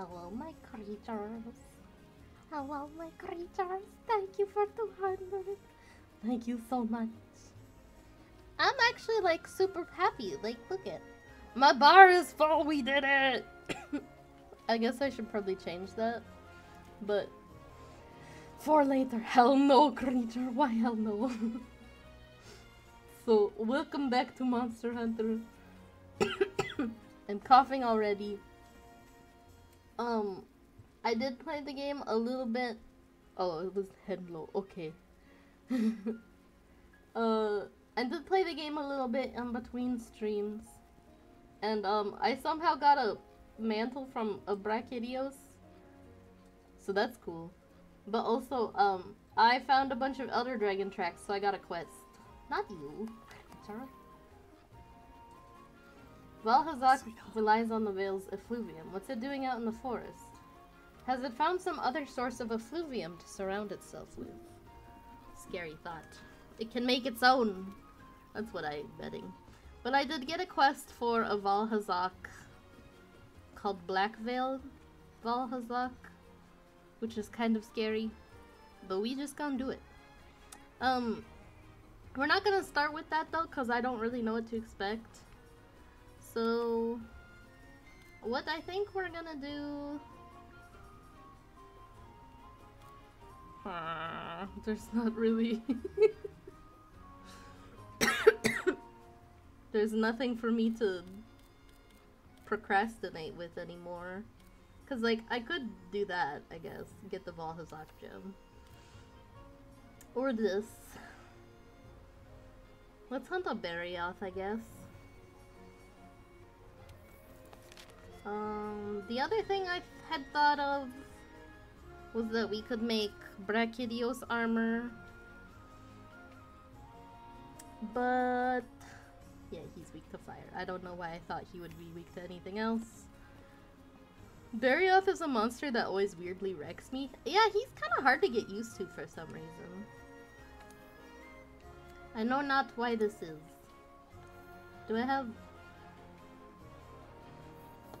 Hello, my creatures. Hello, my creatures. Thank you for 200. Thank you so much. I'm actually like super happy. Like, look at my bar is full. We did it. I guess I should probably change that, but for later. Hell no, creature. Why hell no? so, welcome back to Monster Hunter. I'm coughing already. Um, I did play the game a little bit. Oh, it was head low. Okay. uh, I did play the game a little bit in between streams. And, um, I somehow got a mantle from a Brachydios. So that's cool. But also, um, I found a bunch of Elder Dragon tracks, so I got a quest. Not you. Sorry. Vaal Hazak relies on the Vale's effluvium. What's it doing out in the forest? Has it found some other source of effluvium to surround itself with? Scary thought. It can make its own. That's what I'm betting. But I did get a quest for a Vaal Hazak called Black Veil Vaal Hazak which is kind of scary. But we just gonna do it. Um, we're not gonna start with that though, because I don't really know what to expect. So, what I think we're gonna do... Uh, there's not really... there's nothing for me to procrastinate with anymore. Because, like, I could do that, I guess. Get the Vaal Hazak gem. Or this. Let's hunt a Barioth, I guess. Um, the other thing I had thought of was that we could make Brachydios armor. But, yeah, he's weak to fire. I don't know why I thought he would be weak to anything else. Barioth is a monster that always weirdly wrecks me. Yeah, he's kind of hard to get used to for some reason. I know not why this is. Do I have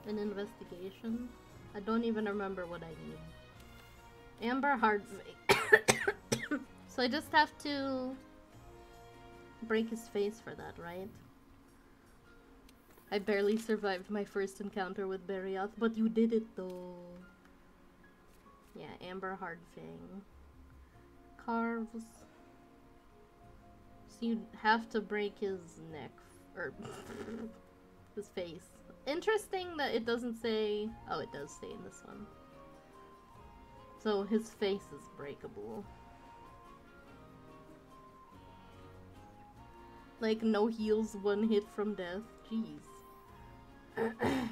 an investigation? I don't even remember what I need. Amber Hard So I just have to break his face for that, right? I barely survived my first encounter with Barioth, but you did it though. Yeah, Amber Hardfang. Carves. So you have to break his neck, or his face. Interesting that it doesn't say, oh it does say in this one. So his face is breakable. Like no heals, one hit from death. Jeez.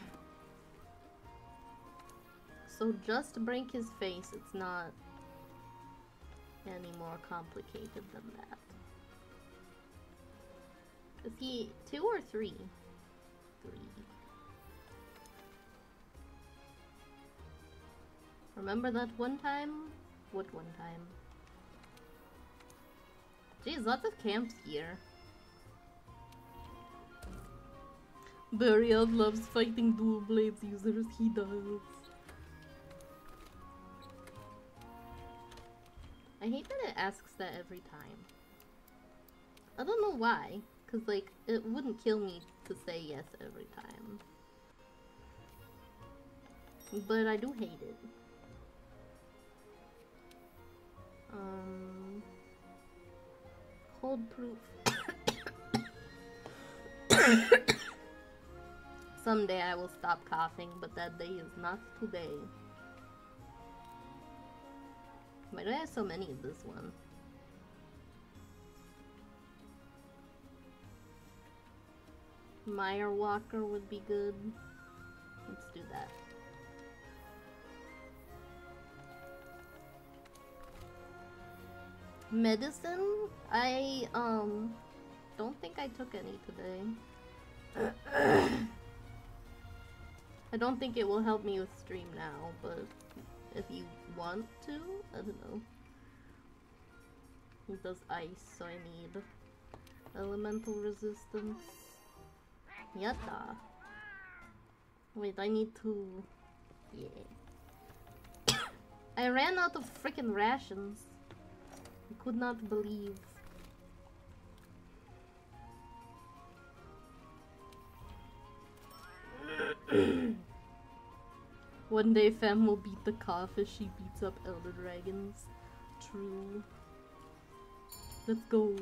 so just break his face, it's not any more complicated than that. Is he two or three? Three. Remember that one time? What one time? Geez, lots of camps here. Barioth loves fighting dual blades users, he does. I hate that it asks that every time. I don't know why, because like, it wouldn't kill me to say yes every time. But I do hate it. Um... Cold proof. Someday I will stop coughing, but that day is not today. Why do I have so many of this one? Meyer Walker would be good. Let's do that. Medicine? I, um, don't think I took any today. I don't think it will help me with stream now, but if you want to, I don't know. It does ice, so I need elemental resistance. Yatta. Wait, I need to... Yeah. I ran out of freaking rations. I could not believe. One day Fem will beat the cough as she beats up Elder Dragons. True. Let's go.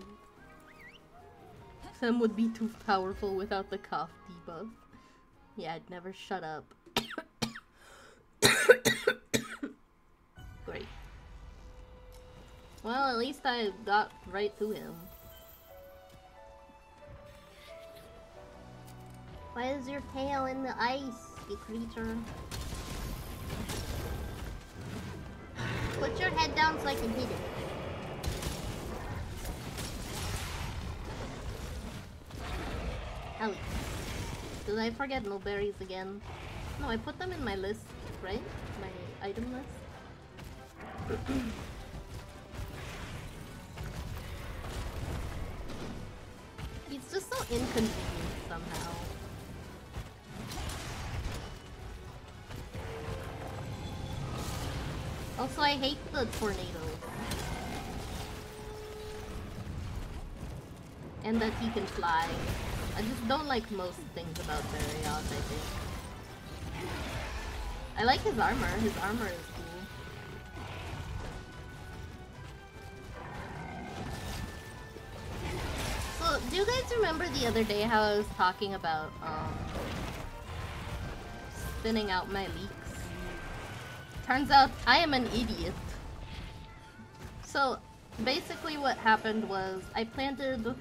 Fem would be too powerful without the cough debuff. Yeah, I'd never shut up. Well, at least I got right to him. Why is your tail in the ice, you creature? Put your head down so I can hit it. Ellie. Did I forget no berries again? No, I put them in my list, right? My item list. inconvenient somehow. Also, I hate the tornadoes. And that he can fly. I just don't like most things about Barioth, I think. I like his armor. His armor is cool. Do you guys remember the other day how I was talking about um, spinning out my leeks? Turns out I am an idiot. So, basically what happened was I planted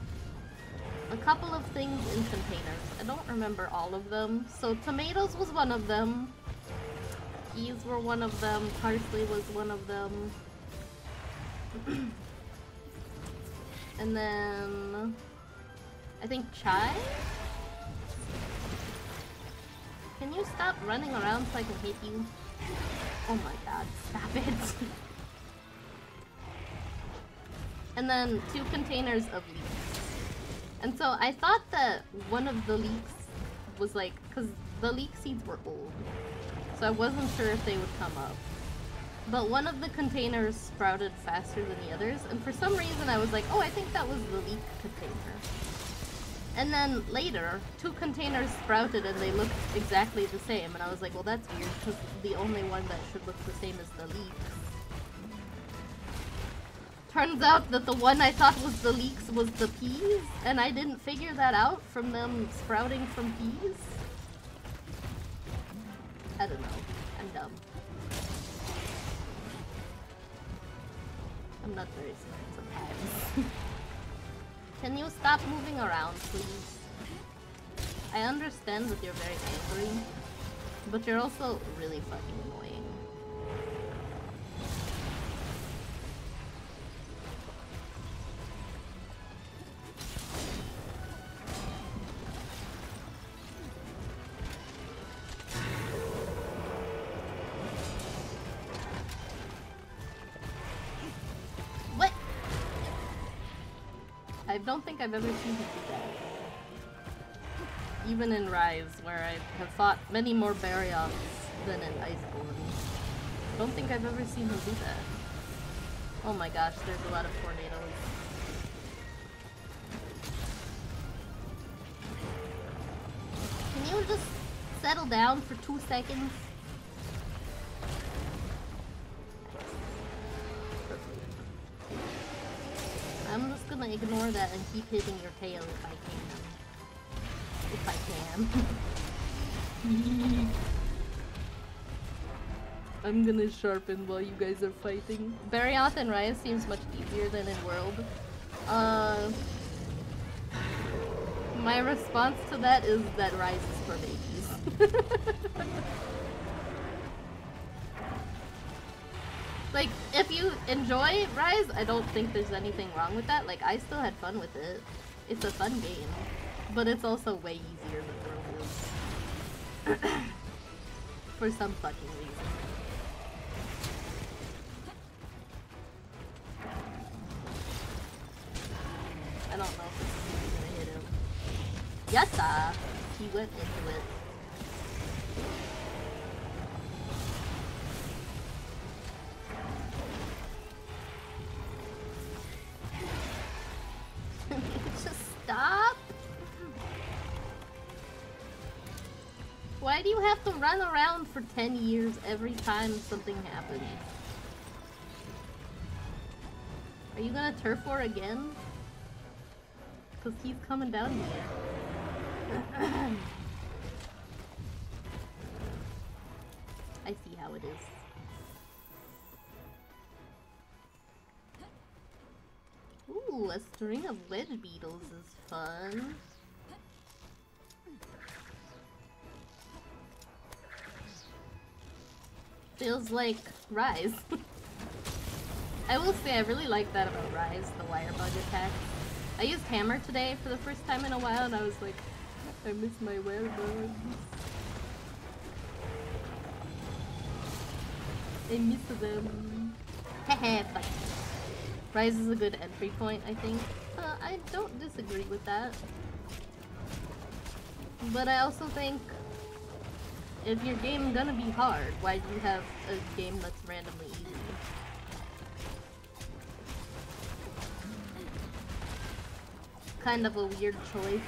a couple of things in containers. I don't remember all of them. So tomatoes was one of them. Peas were one of them. Parsley was one of them. and then... I think chai? Can you stop running around so I can hit you? Oh my god, stop it. and then two containers of leeks. And so I thought that one of the leeks was like, because the leek seeds were old. So I wasn't sure if they would come up. But one of the containers sprouted faster than the others, and for some reason I was like, oh, I think that was the leek container. And then later, two containers sprouted and they looked exactly the same, and I was like, well, that's weird, because the only one that should look the same is the leeks. Turns out that the one I thought was the leeks was the peas, and I didn't figure that out from them sprouting from peas. I don't know. I'm dumb. I'm not very smart sometimes. Can you stop moving around, please? I understand that you're very angry, but you're also really fucking think I've ever seen him do that. Even in Rise, where I have fought many more Barioths than in Iceborne. Don't think I've ever seen him do that. Oh my gosh, there's a lot of tornadoes. Can you just settle down for two seconds? Ignore that and keep hitting your tail if I can. If I can. I'm gonna sharpen while you guys are fighting. Barioth and Ryan seems much easier than in World. Uh, my response to that is that Rise is for babies. if you enjoy Rise, I don't think there's anything wrong with that. Like, I still had fun with it. It's a fun game. But it's also way easier than World for some fucking reason. I don't know if this is gonna hit him. Yes, uh, he went into it. 10 years every time something happens? Are you gonna turf war again? Because he's coming down here. I see how it is. Ooh, a string of wedge beetles is fun. Feels like Rise. I will say I really like that about Rise, the wire bug attack. I used Hammer today for the first time in a while and I was like, I miss my wire bugs. I miss them. Hehe, Rise is a good entry point, I think. Uh, I don't disagree with that. But I also think if your game gonna be hard, why do you have a game that's randomly easy? Kind of a weird choice.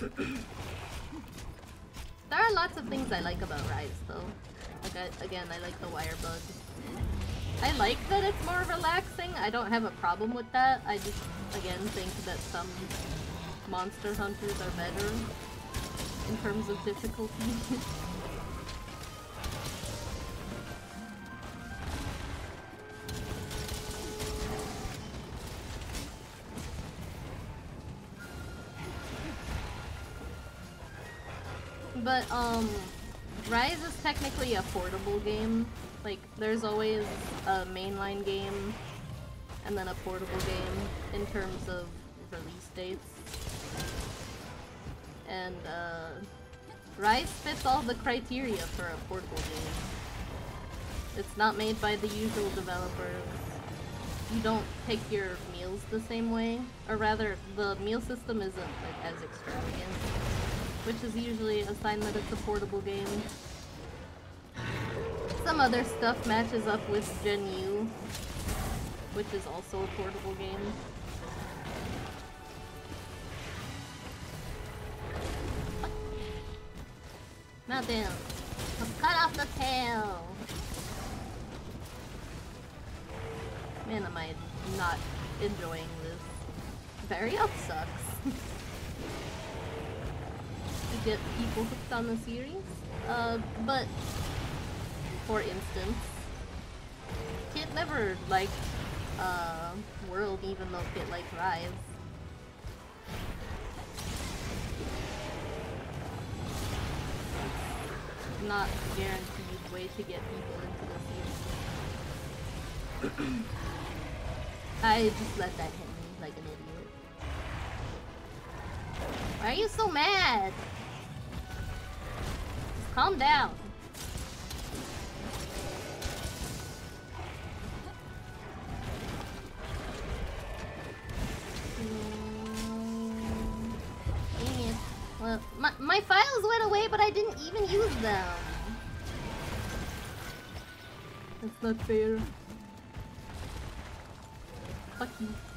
there are lots of things I like about Rise though. Like I, again, I like the wire bug. I like that it's more relaxing. I don't have a problem with that. I just, again, think that some monster hunters are better in terms of difficulty. but, um, Rise is technically a portable game. Like, there's always a mainline game and then a portable game in terms of release dates. And, uh, Rise fits all the criteria for a portable game. It's not made by the usual developers. You don't take your meals the same way, or rather, the meal system isn't like, as extravagant, which is usually a sign that it's a portable game. Some other stuff matches up with Gen U, which is also a portable game. Not down. Cut off the tail! Man, am I not enjoying this. Barioth sucks. you get people hooked on the series. Uh, but for instance. Kit never liked uh, World even though Kit liked Rise. Not guaranteed way to get people into the series. I just let that hit me like an idiot. Why are you so mad? Just calm down. My, files went away, but I didn't even use them. That's not fair. Fuck you.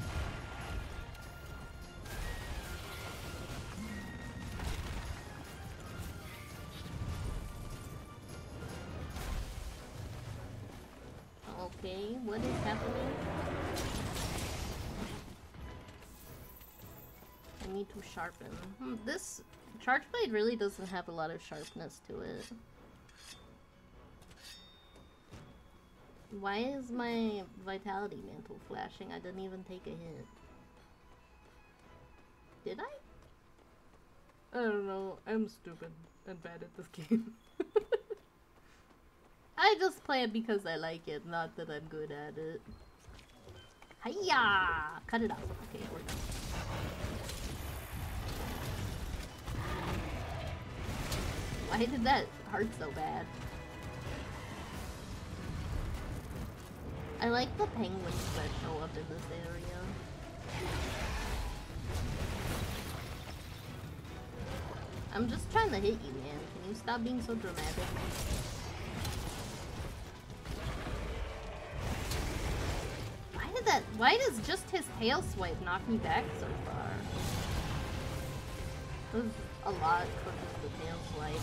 Sharpen. Hmm, this charge blade really doesn't have a lot of sharpness to it. Why is my vitality mantle flashing? I didn't even take a hit. Did I? I don't know. I'm stupid and bad at this game. I just play it because I like it, not that I'm good at it. Hiya! Cut it off. Okay, we're done. Why did that hurt so bad? I like the penguins that show up in this area. I'm just trying to hit you, man. Can you stop being so dramatic? Why did that- why does just his tail swipe knock me back so far? A lot just the tail swipe.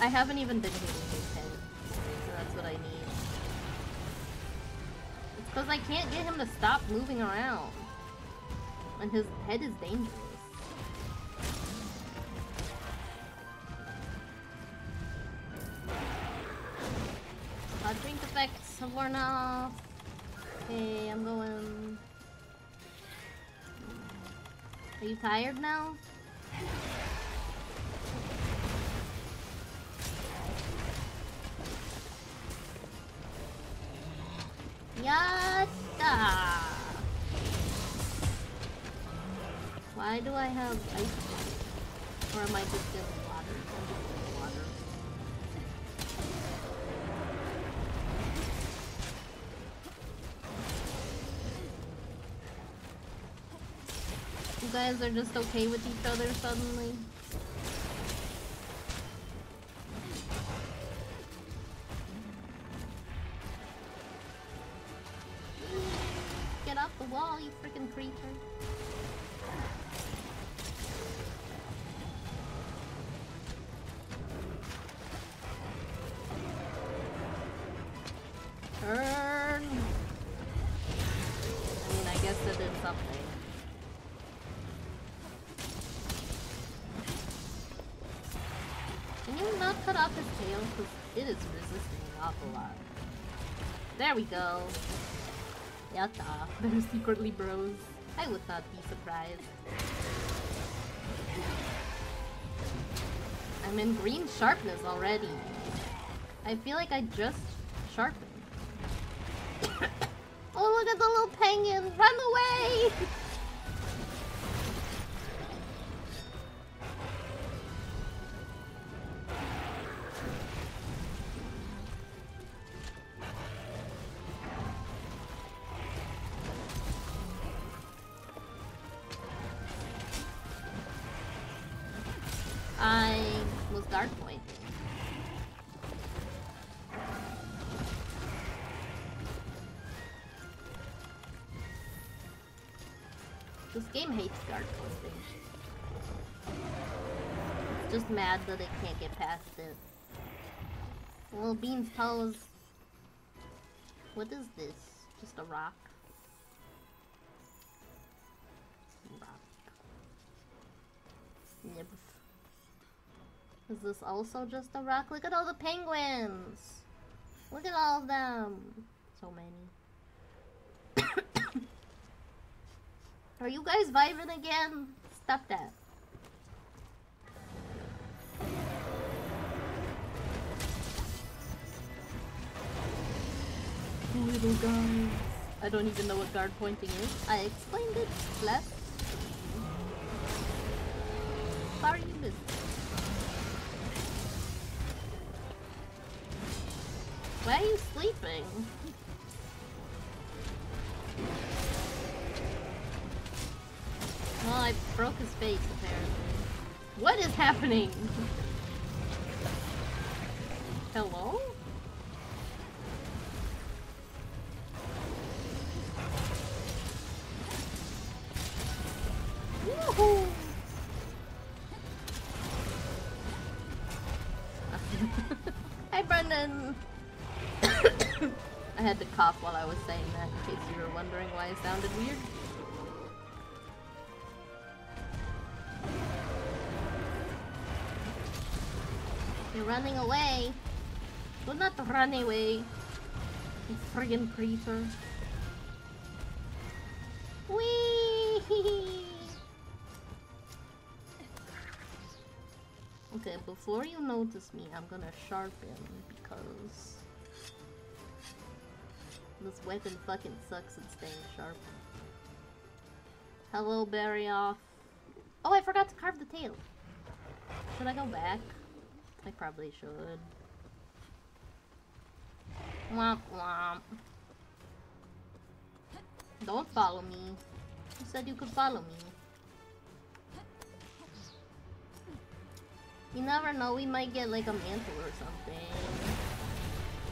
I haven't even been hitting his head, so that's what I need. It's because I can't get him to stop moving around. And his head is dangerous. Have off. Okay, I'm going... Are you tired now? Yatta! Ah. Why do I have ice? Or am I just in just in water. Guys are just okay with each other suddenly? Go. Yatta. They're secretly bros. I would not be surprised. I'm in green sharpness already. I feel like I just sharpened. oh, look at the little penguin! Run away! game hates guard pointing. It's just mad that it can't get past it. Little bean's toes. What is this? Just a rock? Rock. Yep. Is this also just a rock? Look at all the penguins! Look at all of them! So many. Are you guys vibing again? Stop that. Little guys. I don't even know what guard pointing is. I explained it last. Sorry you missed. Why are you sleeping? Face, apparently. What is happening? Running away! Do not run away! You friggin' creeper. Whee! Okay, before you notice me, I'm gonna sharpen because this weapon fucking sucks at staying sharp. Hello, Barioth. Oh, I forgot to carve the tail. Should I go back? I probably should. Womp womp. Don't follow me. You said you could follow me. You never know, we might get like a mantle or something.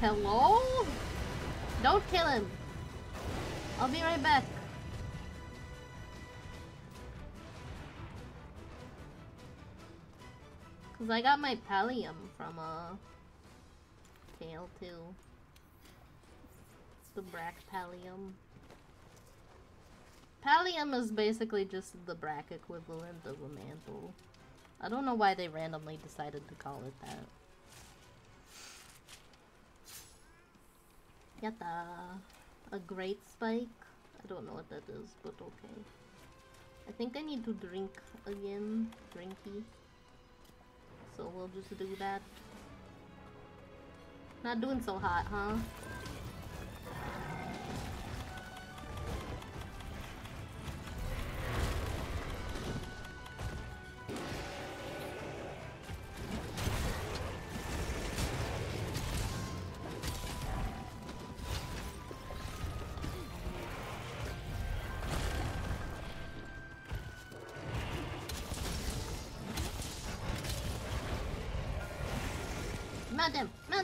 Hello? Don't kill him. I'll be right back. Cause I got my pallium from uh Tail too. It's the Brack Pallium. Pallium is basically just the Brack equivalent of a mantle. I don't know why they randomly decided to call it that. Yatta. A great spike? I don't know what that is, but okay. I think I need to drink again. Drinky. So we'll just do that. Not doing so hot, huh?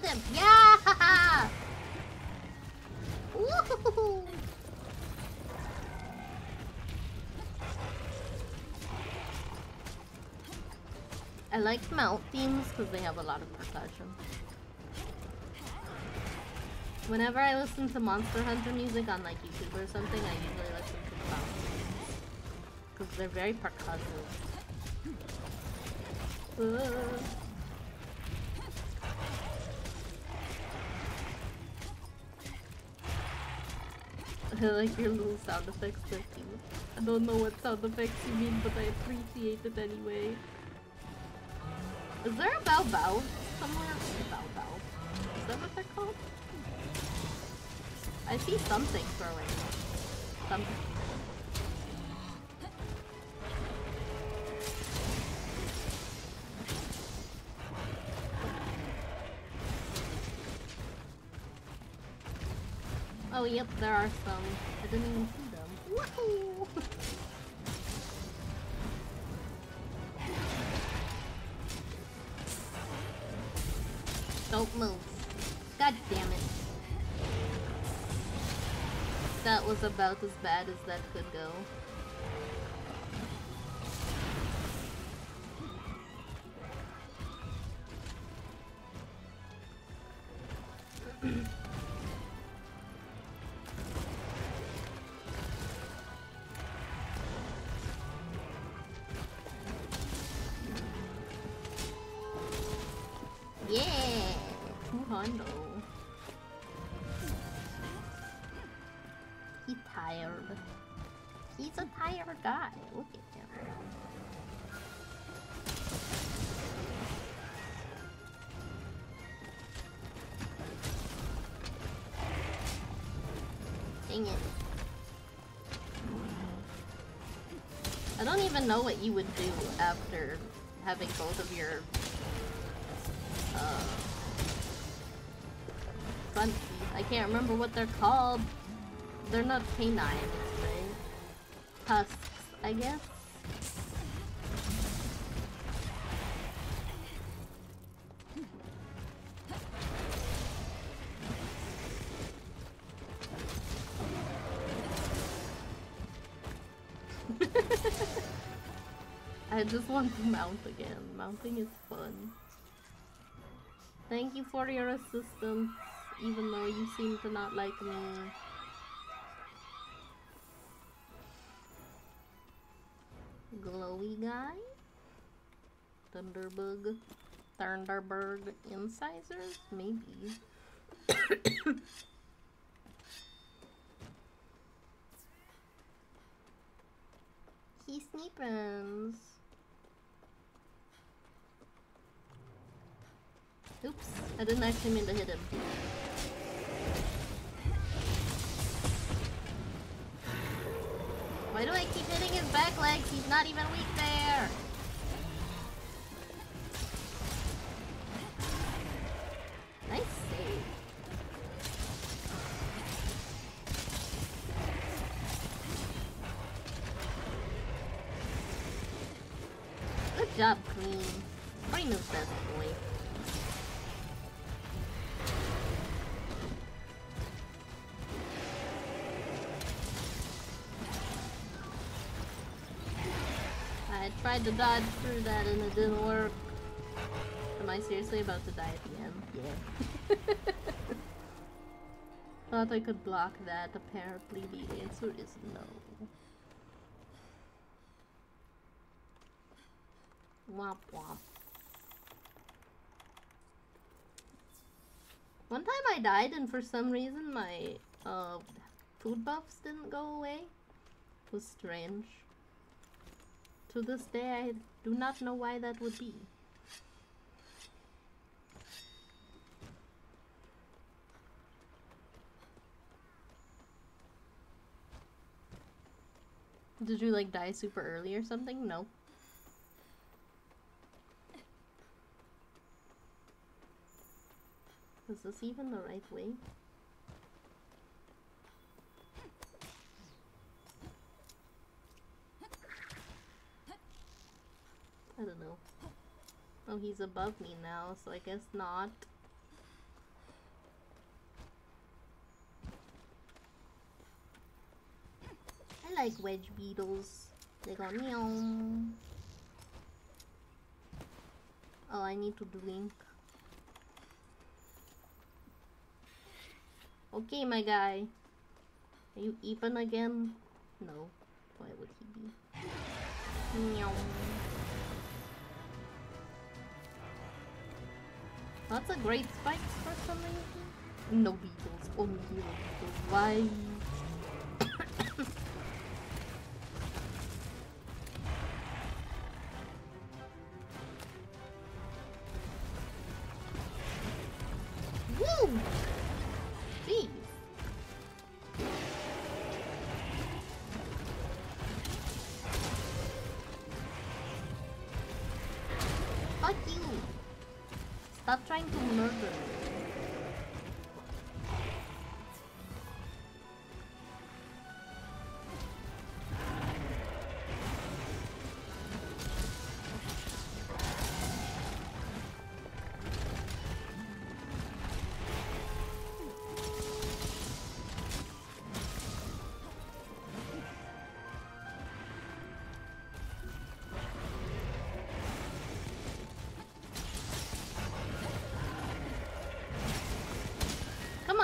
Mount him! Yeah! I like mount themes because they have a lot of percussion. Whenever I listen to Monster Hunter music on like YouTube or something, I usually listen to mount themes. Because they're very percussive. Uh. I like your little sound effects too. I don't know what sound effects you mean, but I appreciate it anyway. Is there a Boaboa somewhere? Bow Bow. Is that what they're called? I see something throwing. Something. Oh, yep, there are some. I didn't even see them. Woohoo! Don't move. God damn it. That was about as bad as that could go. Know what you would do after having both of your uh, front teeth. I can't remember what they're called. They're not canines, right? Tusks, I guess. Just want to mount again. Mounting is fun. Thank you for your assistance, even though you seem to not like me. Glowy guy? Thunderbug? Thunderbird incisors? Maybe. he sneepins. Oops, I didn't actually mean to hit him. Why do I keep hitting his back legs? He's not even weak there! Tried to dodge through that and it didn't work. Am I seriously about to die at the end? Yeah. Thought I could block that. Apparently the answer is no. Womp womp. One time I died and for some reason my uh, food buffs didn't go away. It was strange. To this day I do not know why that would be. Did you like die super early or something? No. Is this even the right way? I don't know. Oh, he's above me now, so I guess not. I like wedge beetles. They go meow. Oh, I need to drink. Okay, my guy. Are you even again? No. Why would he be? Meow. Lots of great spikes for some reason. No beetles, only beetles. Why?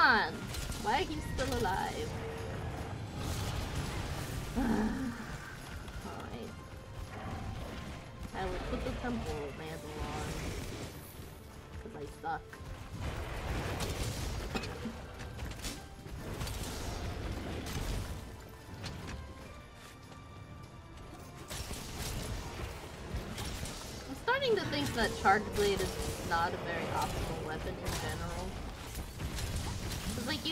on! Why are you still alive? Alright. I will put the temporal mantle on. Because I suck. I'm starting to think that Charge Blade is not a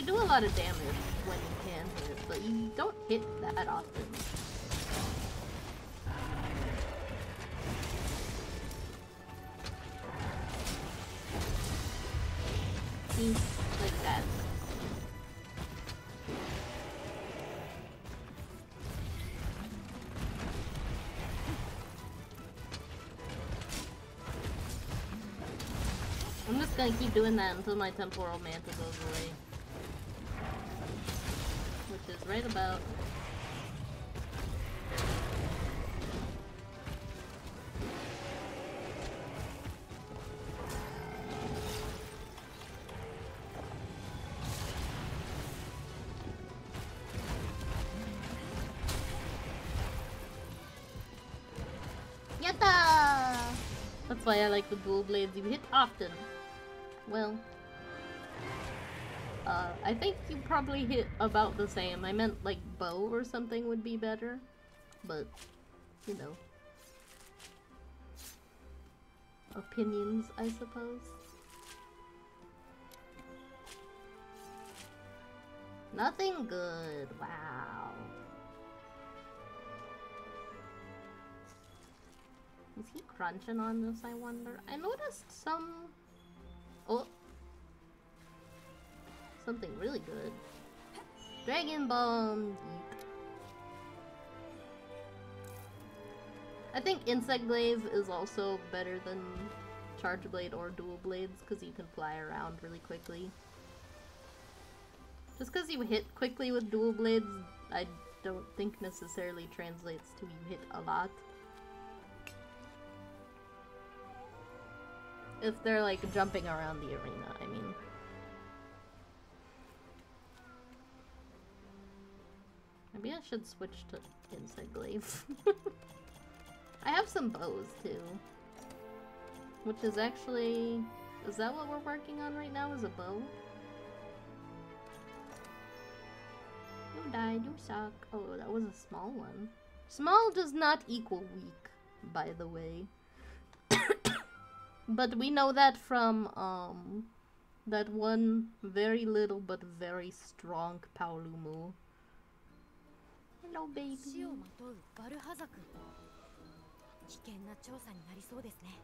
do a lot of damage when you can hit, but you don't hit that often. See, like that. I'm just gonna keep doing that until my temporal mantle goes away. Right about... Yatta! That's why I like the dual blades. You hit often. Well, I think you probably hit about the same. I meant like bow or something would be better, but you know, opinions, I suppose. Nothing good. Wow. Is he crunching on this, I wonder? I noticed some... Oh! something really good. Dragon Bomb! I think Insect Glaive is also better than Charge Blade or Dual Blades because you can fly around really quickly. Just because you hit quickly with Dual Blades, I don't think necessarily translates to you hit a lot. If they're like jumping around the arena, I mean. Maybe I should switch to Insect Glaive. I have some bows too. Which is actually... Is that what we're working on right now, is a bow? You died, you suck. Oh, that was a small one. Small does not equal weak, by the way. but we know that from, um, that one very little but very strong Paolumu. Hello, baby. 死をまとうバルハザク危険な調査になりそうですね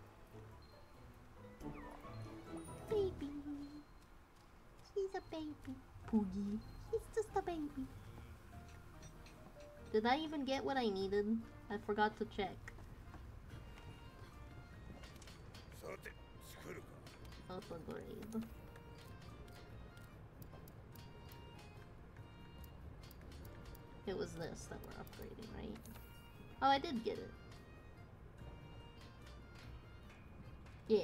Baby. He's a baby. Poogie. He's just a baby. Did I even get what I needed? I forgot to check. さて作 It was this that we're upgrading, right? Oh, I did get it. Yeah.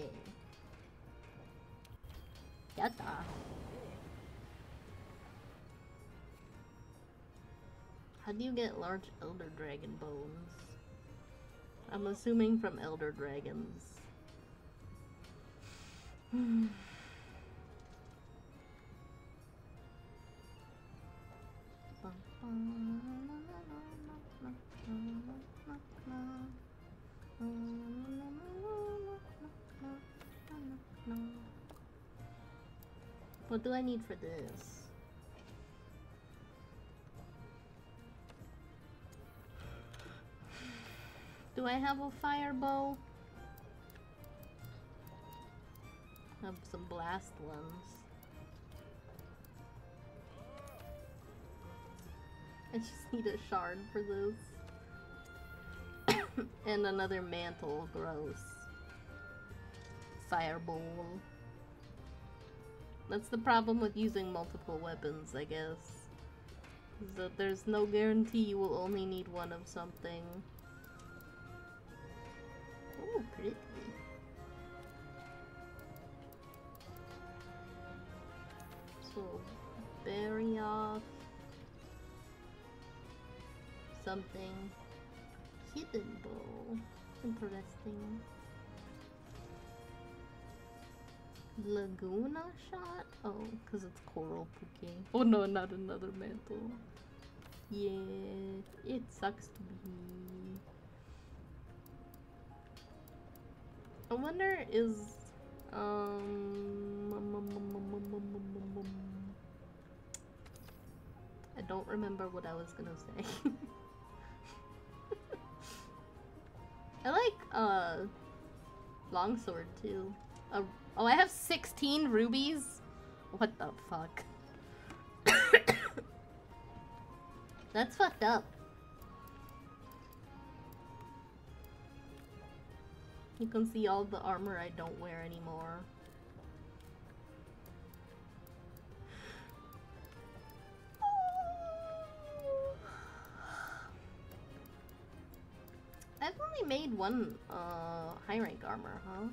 Yatta. How do you get large elder dragon bones? I'm assuming from elder dragons. What do I need for this? Do I have a fire bow? I have some blast ones. I just need a shard for this. and another mantle, gross. Fireball. That's the problem with using multiple weapons, I guess. Is that there's no guarantee you will only need one of something. Oh, pretty. So, Barioth something. Hidden bow. Interesting. Laguna shot? Oh, because it's coral puke. Oh no, not another mantle. Yeah, it sucks to be. I wonder is um I don't remember what I was gonna say. I like uh longsword too. Uh, oh, I have 16 rubies? What the fuck? That's fucked up. You can see all the armor I don't wear anymore. I've only made one uh, high rank armor, huh?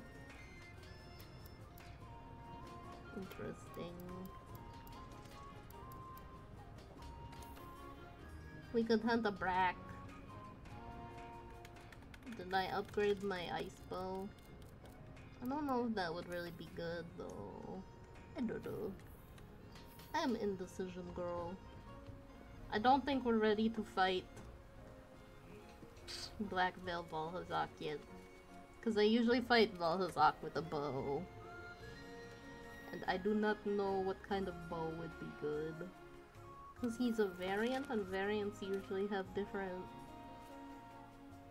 Interesting. We could hunt a brack. Did I upgrade my ice bow? I don't know if that would really be good though. I don't know. I am indecision girl. I don't think we're ready to fight Black Veil Vaal Hazak yet. Because I usually fight Vaal Hazak with a bow. And I do not know what kind of bow would be good. Because he's a variant, and variants usually have different...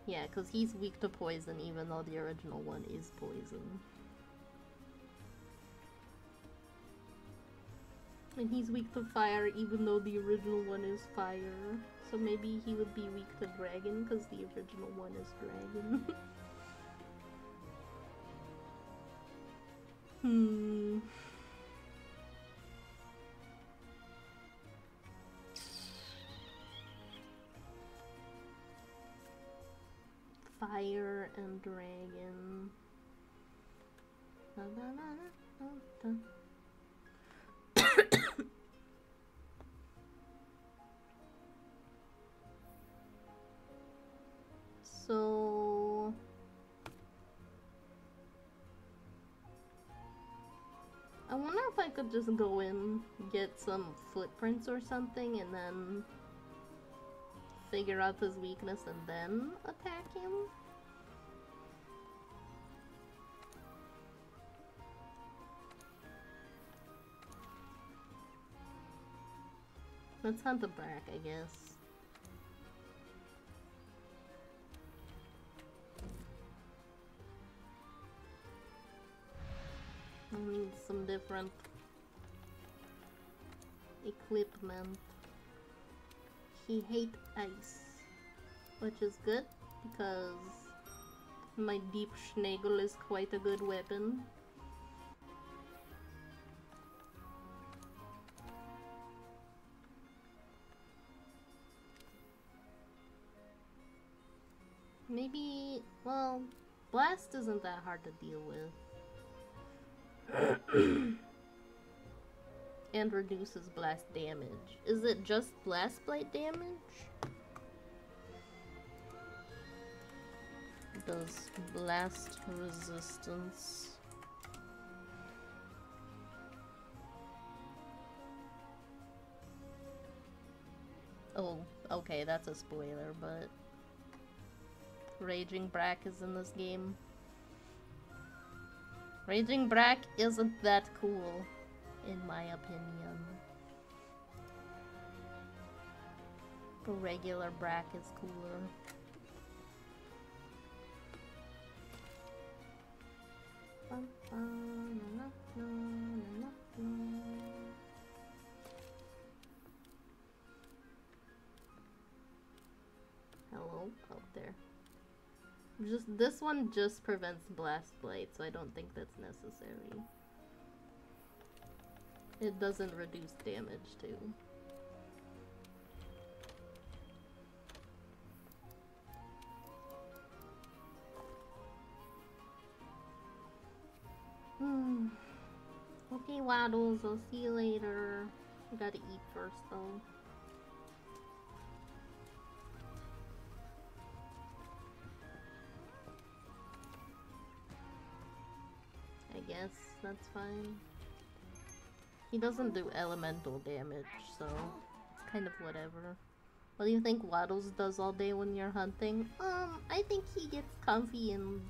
Yeah, because he's weak to poison, even though the original one is poison. And he's weak to fire, even though the original one is fire. So maybe he would be weak to dragon, because the original one is dragon. hmm... Fire and dragon. So I wonder if I could just go in, get some footprints or something, and then figure out his weakness and then attack him? Let's hunt the Brack, I guess. Need some different equipment. He hate ice, which is good because my deep schnagel is quite a good weapon. Maybe, well, blast isn't that hard to deal with. and reduces blast damage. Is it just blast blade damage? Does blast resistance Oh, okay, that's a spoiler, but Raging Brack is in this game. Raging Brack isn't that cool, in my opinion. The regular Brack is cooler. Hello? Just this one just prevents blast blade, so I don't think that's necessary. It doesn't reduce damage too. Hmm. Okay, Waddles, I'll see you later. I gotta eat first though. Guess that's fine. He doesn't do elemental damage, so it's kind of whatever. What do you think Waddles does all day when you're hunting? Um, I think he gets comfy in,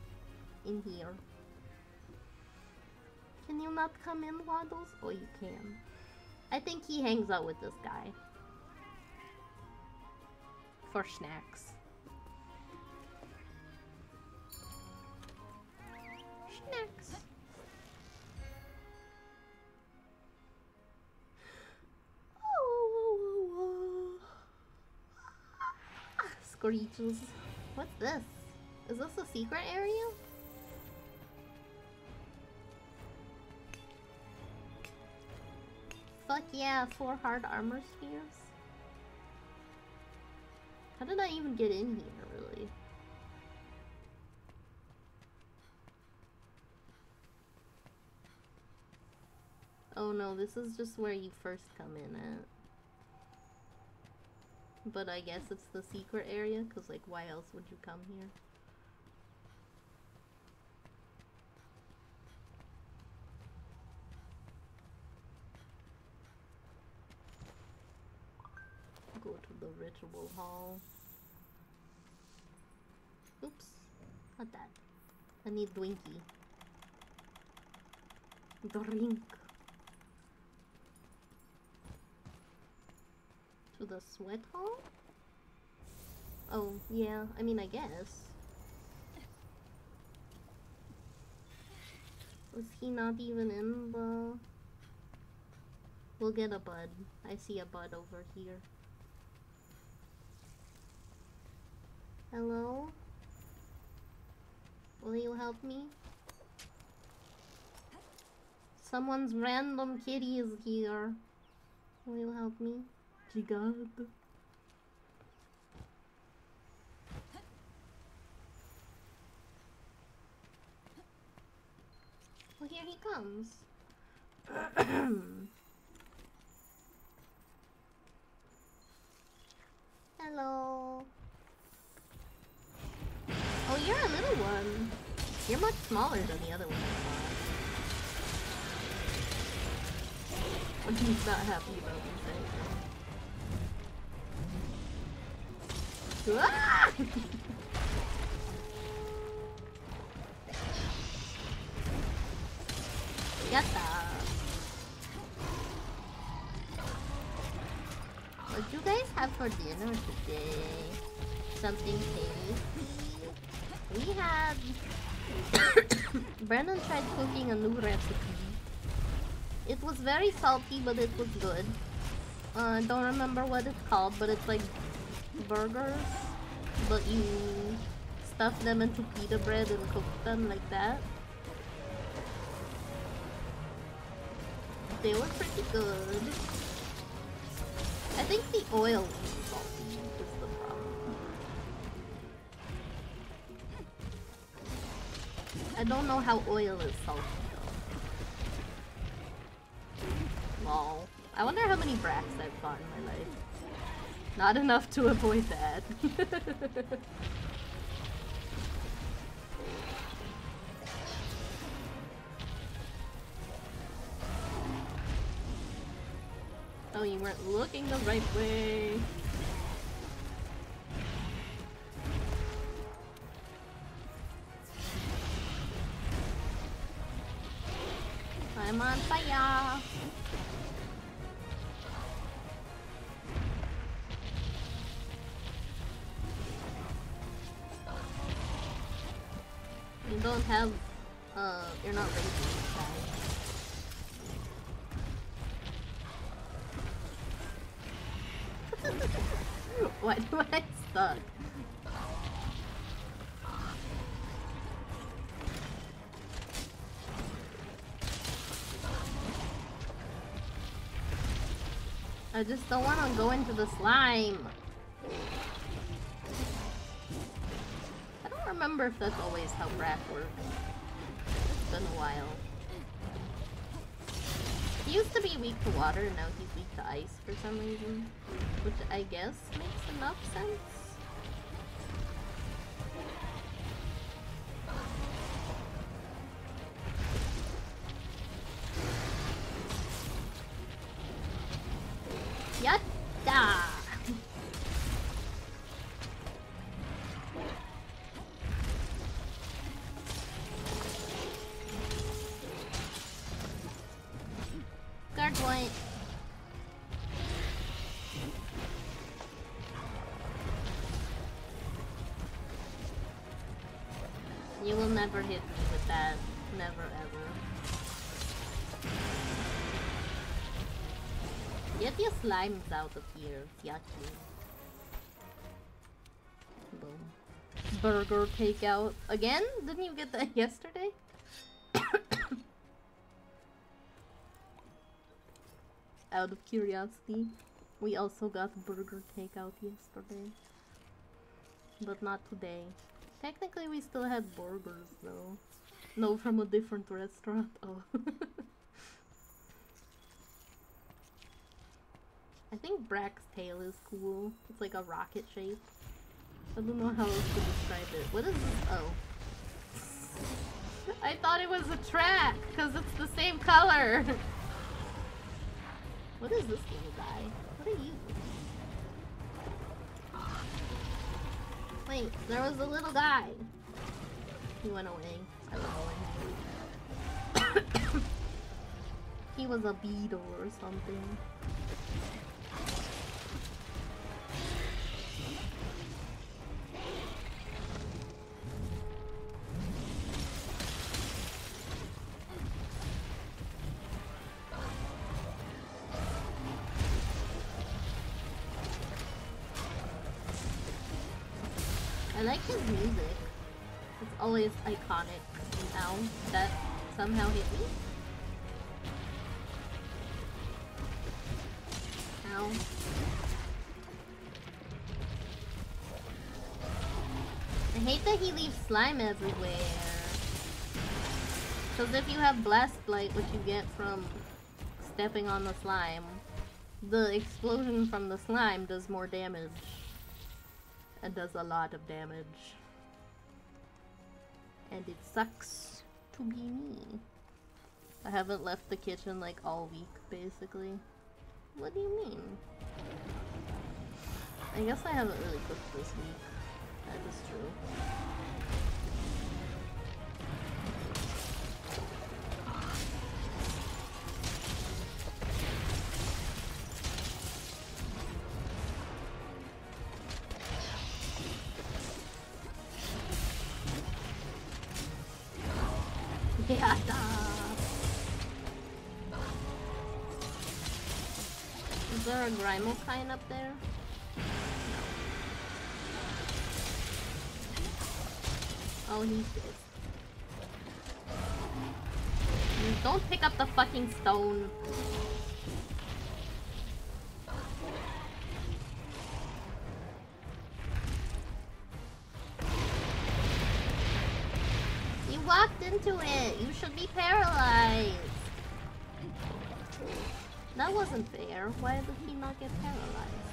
in here. Can you not come in, Waddles? Oh, you can. I think he hangs out with this guy. For snacks. Snacks. Screeches. What's this? Is this a secret area? Fuck yeah, four hard armor spheres. How did I even get in here, really? Oh no, this is just where you first come in at. But I guess it's the secret area, because, like, why else would you come here? Go to the ritual hall. Oops. Not that. I need Dwinky. Drink. To the sweat hall? Oh, yeah, I mean, I guess. Was he not even in the... We'll get a bud. I see a bud over here. Hello? Will you help me? Someone's random kitty is here. Will you help me? Obrigada. Well, here he comes. Hello. Oh, you're a little one. You're much smaller than the other one I He's not happy about these things. Ah! Yatta! What do you guys have for dinner today? Something tasty? We had... Brandon tried cooking a new recipe. It was very salty, but it was good. Uh, I don't remember what it's called, but it's like burgers, but you stuff them into pita bread and cook them like that. They were pretty good. I think the oil was salty is the problem. I don't know how oil is salty though. Lol. I wonder how many bracks I've fought in my life. Not enough to avoid that. Oh, you weren't looking the right way. I'm on fire. Have, uh, you're not ready for Why do I suck? I just don't want to go into the slime. Remember if that's always how Brack works. It's been a while. He used to be weak to water, now he's weak to ice for some reason. Which I guess makes enough sense. Never hit me with that. Never ever. Get your slimes out of here. Yucky. Boom. Burger takeout. Again? Didn't you get that yesterday? out of curiosity, we also got burger takeout yesterday. But not today. Technically, we still had burgers though. No, from a different restaurant. Oh. I think Brack's tail is cool. It's like a rocket shape. I don't know how else to describe it. What is this? Oh. I thought it was a track, because it's the same color. What is this little guy? What are you? Wait, there was a little guy. He went away. I he was a beetle or something. Slime everywhere. Because if you have Blast Blight, which you get from stepping on the slime, the explosion from the slime does more damage. And does a lot of damage. And it sucks to be me. I haven't left the kitchen like all week, basically. What do you mean? I guess I haven't really cooked this week. That is true. Grimalkine up there? Oh, he's dead. Don't pick up the fucking stone. You walked into it. You should be paralyzed. That wasn't fair. Why did he not get paralyzed?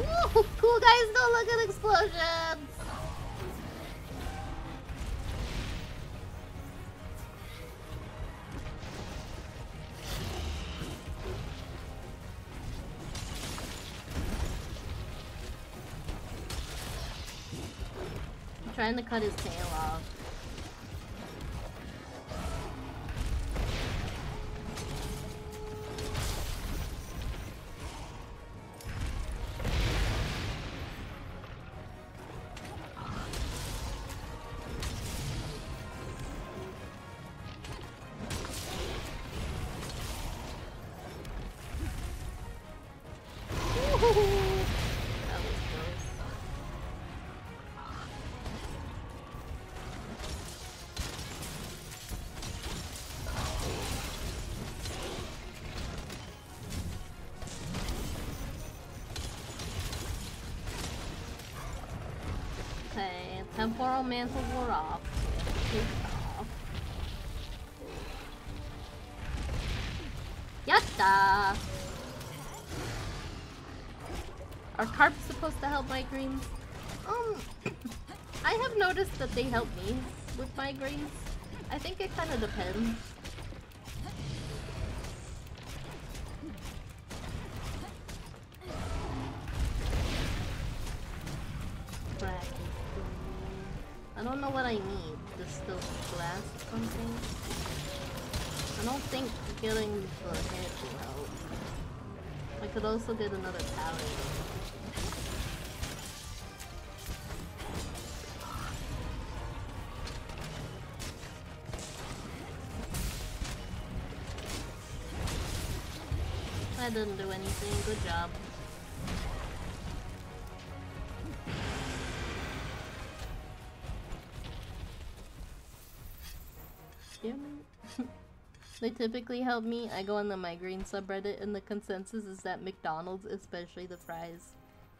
Ooh, cool guys don't look at explosions! Trying to cut his tail Temporal mantle wore off. off. Yatta! Are carps supposed to help migraines? Um, I have noticed that they help me with migraines. I think it kind of depends. Could also get another pallet. I didn't do anything. Good job. They typically help me. I go on the migraine subreddit and the consensus is that McDonald's, especially the fries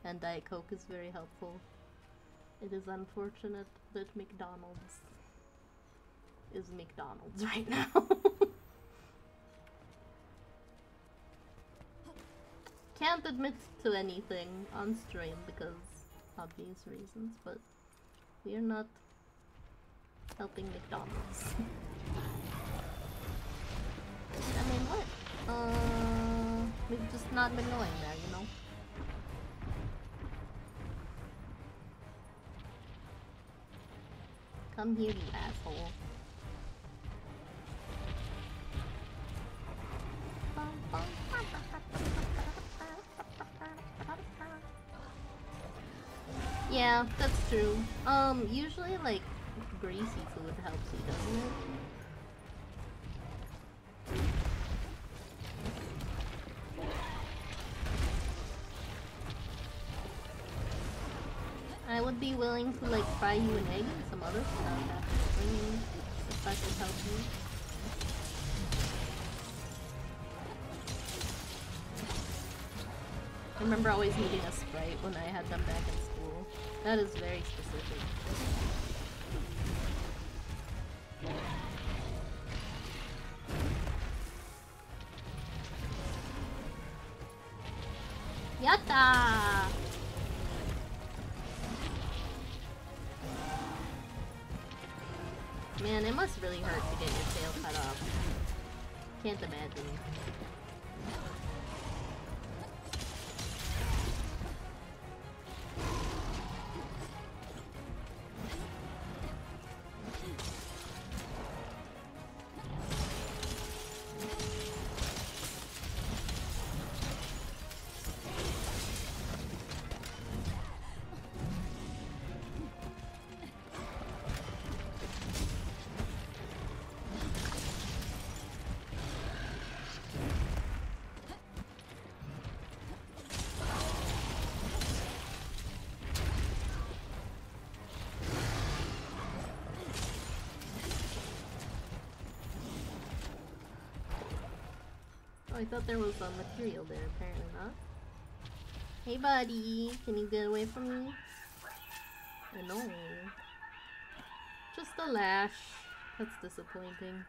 and Diet Coke is very helpful. It is unfortunate that McDonald's is McDonald's right now. Can't admit to anything on stream because obvious reasons, but we are not helping McDonald's. I mean, what? Uh, we've just not been going there, you know? Come here, you asshole. Yeah, that's true. Um, usually, like, greasy food helps you, doesn't it? I would be willing to like fry you an egg and some other stuff if I could help you. I remember always needing a sprite when I had them back in school. That is very specific. Yatta! Man, it must really hurt to get your tail cut off. Can't imagine. Thought there was a material there, apparently not. Hey buddy, can you get away from me? I know. Just a lash. That's disappointing.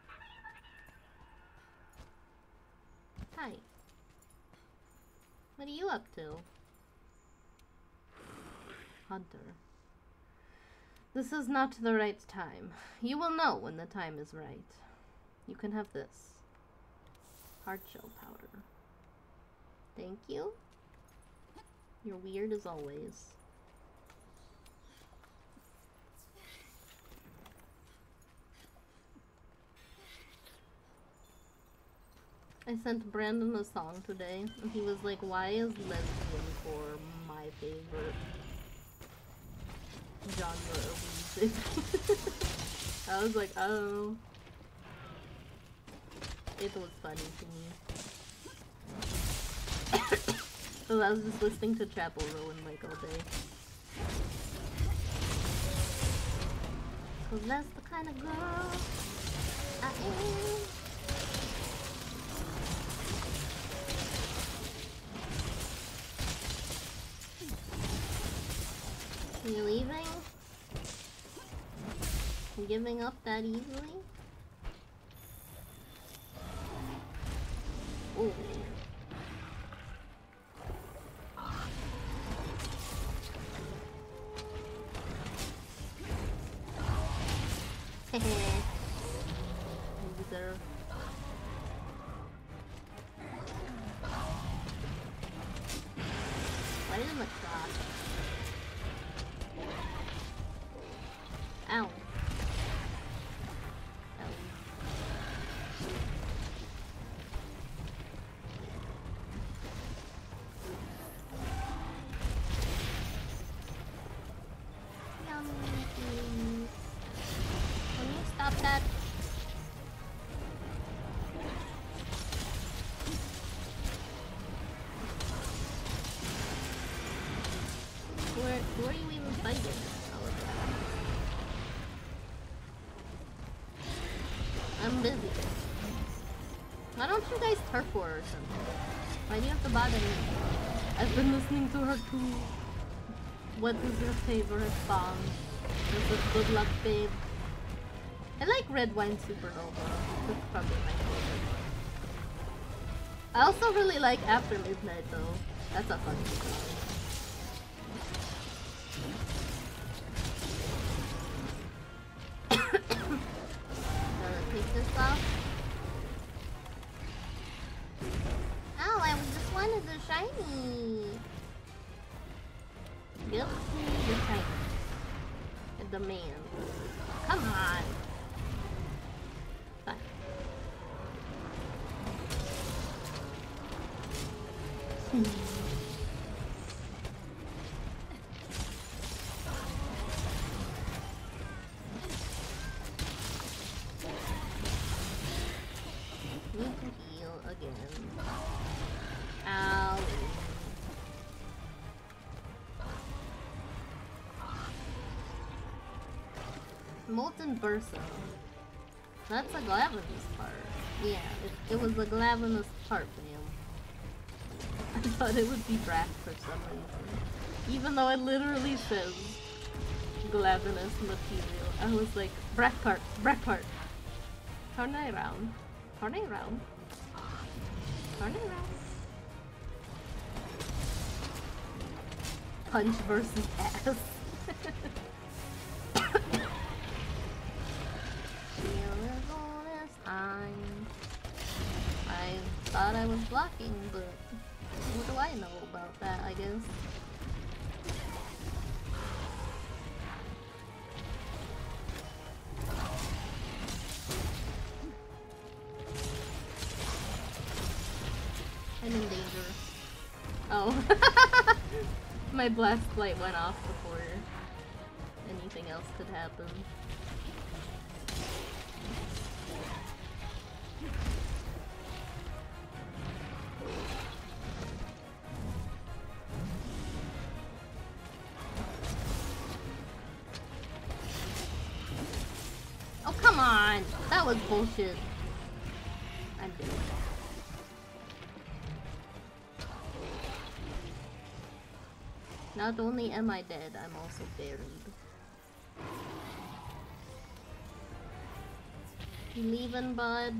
Hi. What are you up to? Hunter. This is not the right time. You will know when the time is right. You can have this. Hard shell powder. Thank you. You're weird as always. I sent Brandon a song today, and he was like, why is lesbian for my favorite genre of music? I was like, oh it was funny to me. I was just listening to Chappell Roan like all day. Cause that's the kind of girl I am. You leaving? Giving up that easily? Ooh. Something? Why do you have to bother me? I've been listening to her too. What is your favorite song? Is Good Luck Babe? I like Red Wine Supernova. That's probably my favorite. I also really like After Midnight though. That's a fun song. Molten Bursa. That's a Glavenus part. Yeah, it, it was a Glavenus part, for I thought it would be Brack for some reason. Even though it literally says gelatinous material. I was like, Brack part, Brack part. Turn it around. Turn it around. Turn it around. Punch versus ass. thought I was blocking, but what do I know about that, I guess? I'm in danger. Oh. My blast blight went off before anything else could happen. Bullshit. I'm dead. Not only am I dead, I'm also buried. You leaving, bud?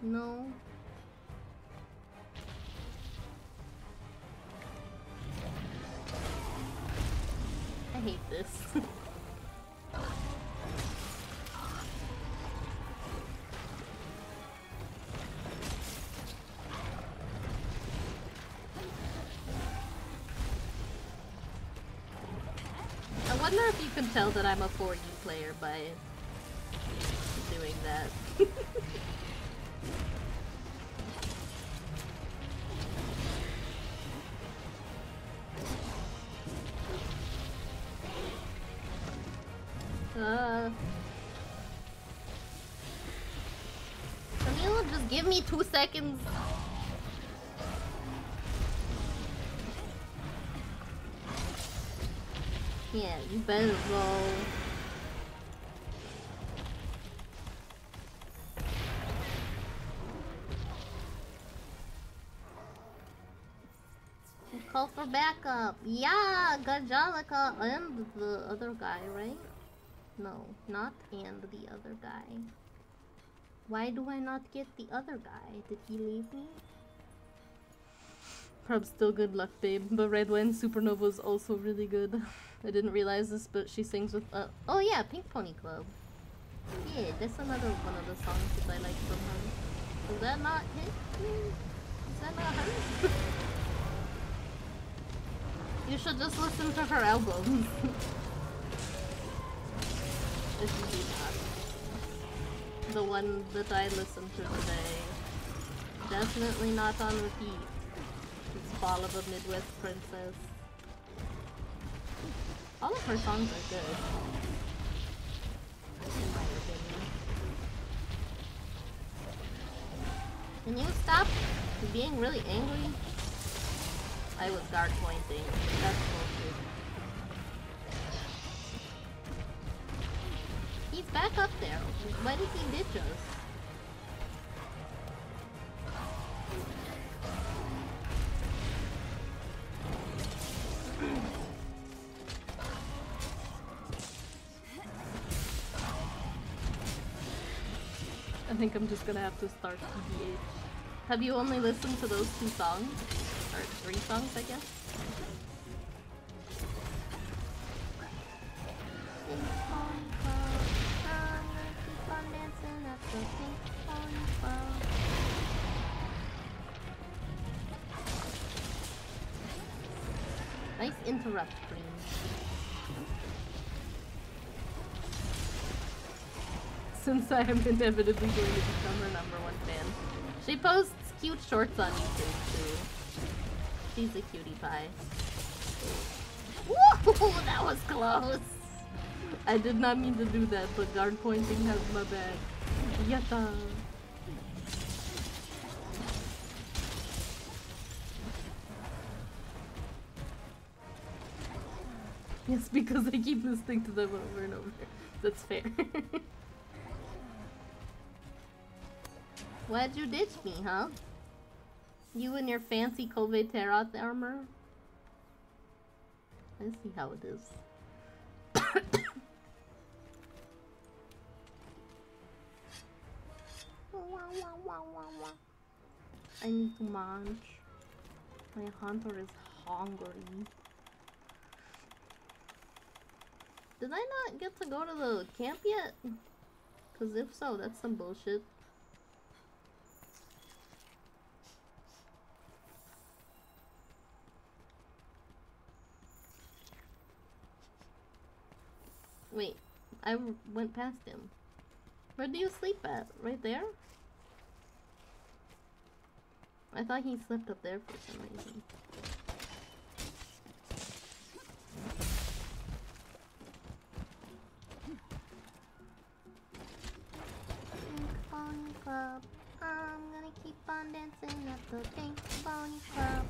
No. I hate this. I'm a 4U player by doing that. uh... Camille, just give me two seconds. You better go. Call for backup. Yeah, Gajalaka and the other guy, right? No, not and the other guy. Why do I not get the other guy? Did he leave me? Prob still good luck, babe. But Red Wine Supernova is also really good. I didn't realize this, but she sings with. Uh, oh yeah, Pink Pony Club. Yeah, that's another one of the songs that I like from her. Is that not hit? Is that not her? you should just listen to her albums. not. The one that I listened to today. Definitely not on repeat. Fall of a Midwest Princess. All of her songs are good. Can you stop being really angry? I was guard pointing. That's bullshit. He's back up there. Why did he ditch us? Think I'm just gonna have to start TBH. Have you only listened to those two songs? Or three songs, I guess? Nice interrupt, Green. Since I am inevitably going to become her number one fan. She posts cute shorts on YouTube too. She's a cutie pie. Woo! That was close! I did not mean to do that, but guard pointing has my back. Yatta! Yes, because I keep listening to them over and over. That's fair. Why'd you ditch me, huh? You and your fancy Kulve Taroth armor? Let's see how it is. I need to munch. My hunter is hungry. Did I not get to go to the camp yet? Cause if so, that's some bullshit. Wait, I went past him. Where do you sleep at? Right there? I thought he slept up there for some reason. Club. I'm gonna keep on dancing at the Pink Pony Club.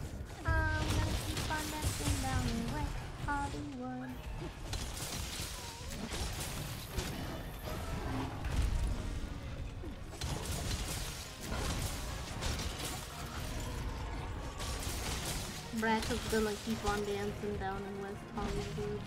I'm gonna keep on dancing down in West Hollywood. Brack is gonna keep on dancing down in West Hollywood.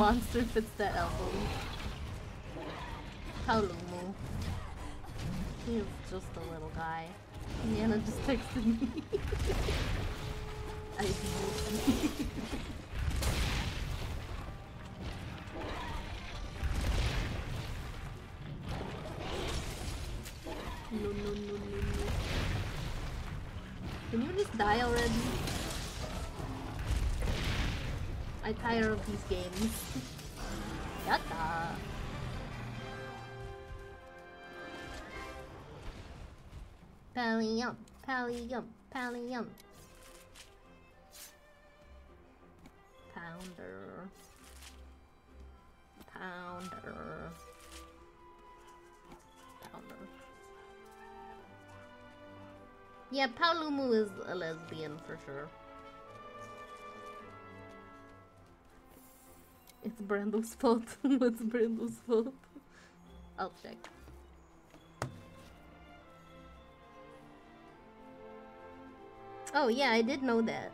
Monster fits that album? Paolumu. He is just a little guy. Nana just texted me. I I of these games. Yatta! Pallium, Pallium, Pallium. Pounder. Pounder. Pounder. Yeah, Paolumu is a lesbian for sure. It's Brando's fault. What's Brando's fault? I'll check. Oh yeah, I did know that.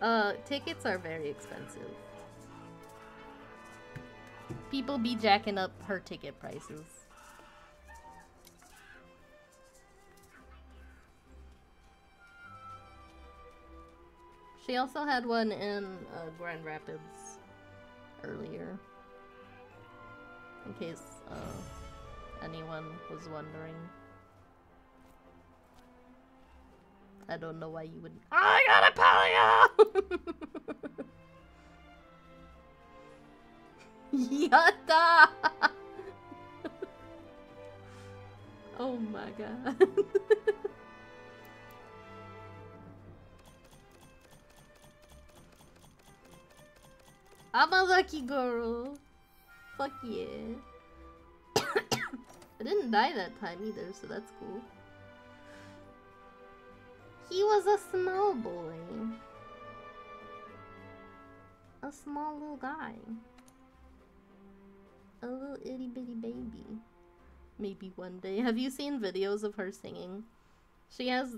Uh, tickets are very expensive. People be jacking up her ticket prices. She also had one in uh, Grand Rapids earlier. In case uh, anyone was wondering. I don't know why you would. I got a paleo! Yatta! oh my god. I'm a lucky girl. Fuck yeah. I didn't die that time either, so that's cool. He was a small boy. A small little guy. A little itty bitty baby. Maybe one day. Have you seen videos of her singing? She has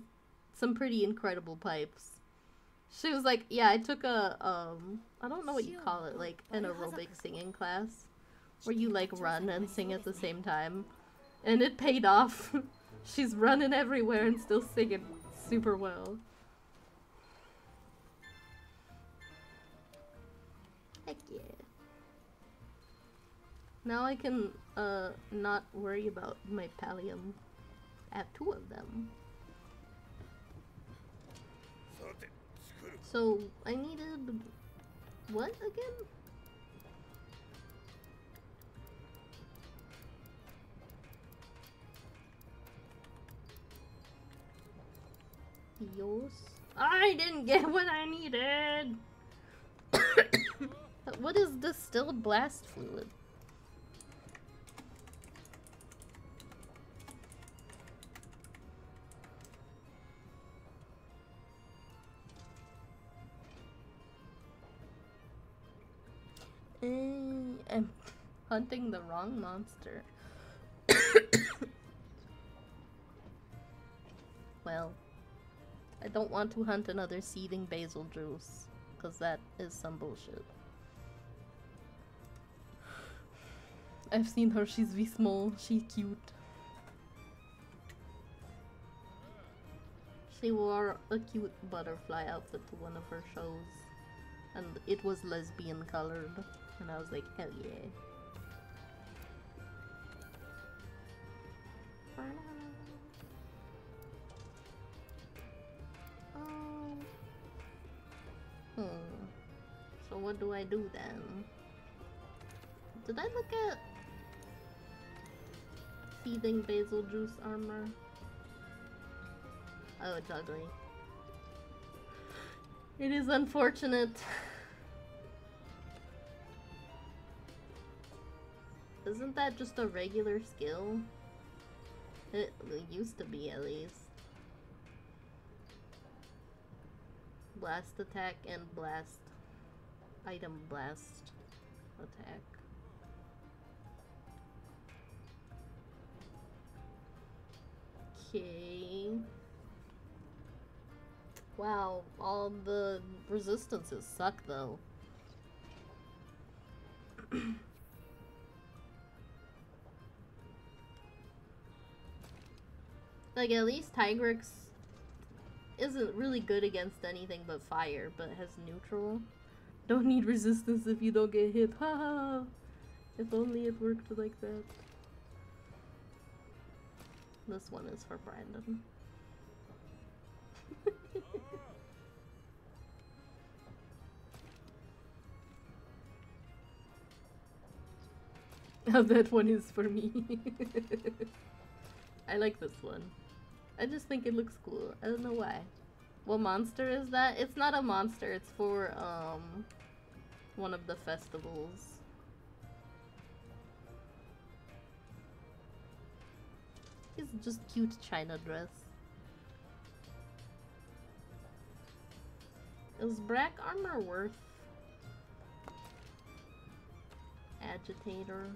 some pretty incredible pipes. She was like, yeah, I took a, um, I don't know what you call it, like an aerobic singing class. Where you like run and sing at the same time. And it paid off. She's running everywhere and still singing super well. Heck yeah. Now I can, uh, not worry about my pallium. I have two of them. So, I needed... What again? Adios. I didn't get what I needed! what is distilled blast fluid? Eh, I'm hunting the wrong monster. well, I don't want to hunt another seething Bazelgeuse, because that is some bullshit. I've seen her, she's very small, she's cute. She wore a cute butterfly outfit to one of her shows, and it was lesbian colored, and I was like, hell yeah. Oh. Hmm. So what do I do then? Did I look at seething Bazelgeuse armor? Oh, it's ugly. It is unfortunate. Isn't that just a regular skill? It used to be at least. Blast attack and blast item blast attack. Okay. Wow, all the resistances suck though. like at least Tigrex isn't really good against anything but fire, but has neutral. Don't need resistance if you don't get hit. Ha! if only it worked like that. This one is for Brandon. that one is for me. I like this one. I just think it looks cool. I don't know why. What monster is that? It's not a monster. It's for, um, one of the festivals. It's just cute China dress. Is Brack armor worth agitator?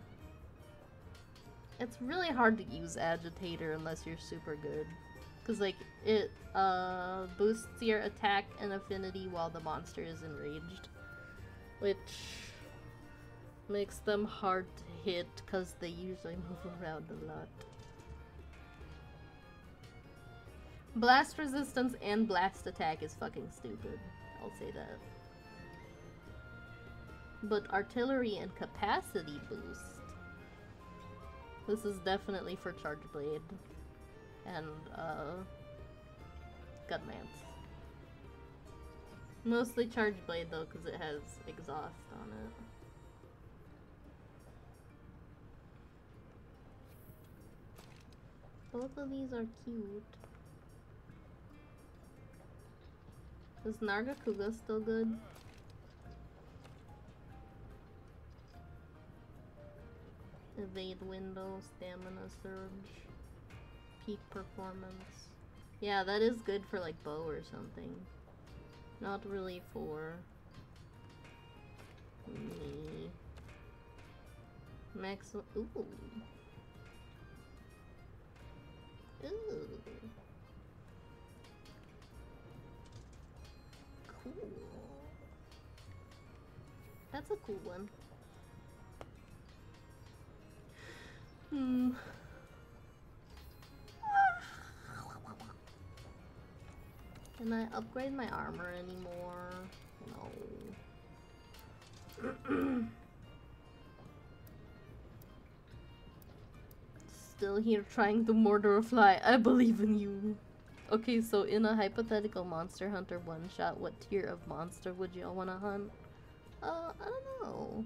It's really hard to use agitator unless you're super good. Because, like, it uh, boosts your attack and affinity while the monster is enraged. Which makes them hard to hit because they usually move around a lot. Blast resistance and blast attack is fucking stupid. I'll say that. But artillery and capacity boost. This is definitely for Charge Blade and uh, Gunlance. Mostly Charge Blade though, because it has exhaust on it. Both of these are cute. Is Nargacuga still good? Evade window, stamina surge, peak performance. Yeah, that is good for like bow or something. Not really for me. Max. Ooh. Ooh. Cool. That's a cool one. Hmm. Can I upgrade my armor anymore? No. Still here trying to murder a fly. I believe in you. Okay, so in a hypothetical Monster Hunter one-shot, what tier of monster would y'all want to hunt? Uh, I don't know.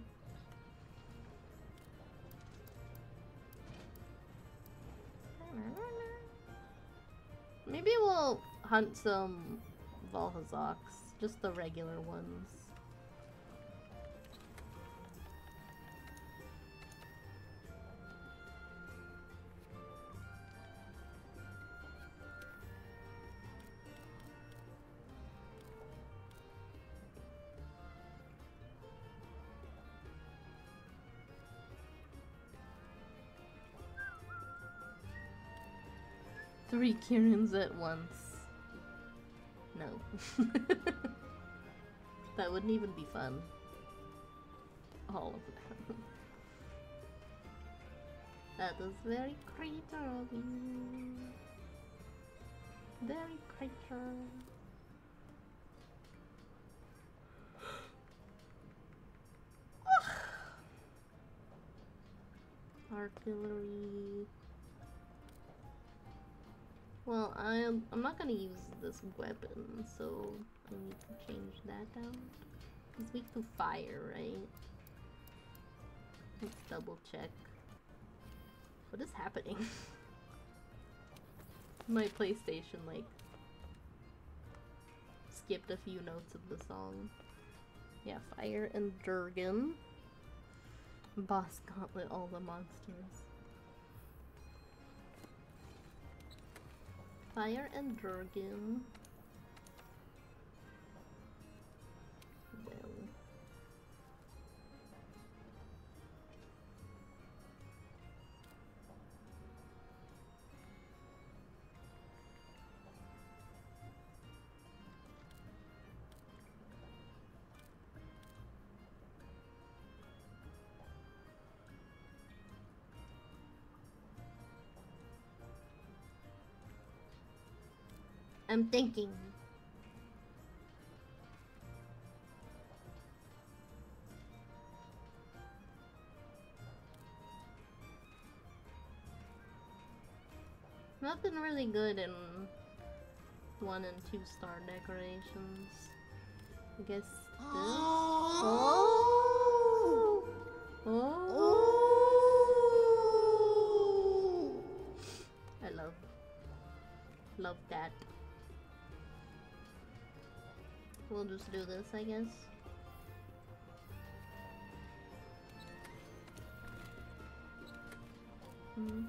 Maybe we'll hunt some Vaal Hazaks, just the regular ones. Three Kirins at once. No. that wouldn't even be fun. All of them. that is very creature of you. Very creature. Artillery. Well, I'm, I'm not gonna use this weapon, so I need to change that out. It's weak to fire, right? Let's double check. What is happening? My PlayStation, like, skipped a few notes of the song. Yeah, Fire and Durgan. Boss Gauntlet, all the monsters. Fire and Dragon. I'm thinking. Nothing really good in one and two star decorations. I guess this. Oh! Oh! oh. I love, love that. We'll just do this, I guess. Mm-hmm.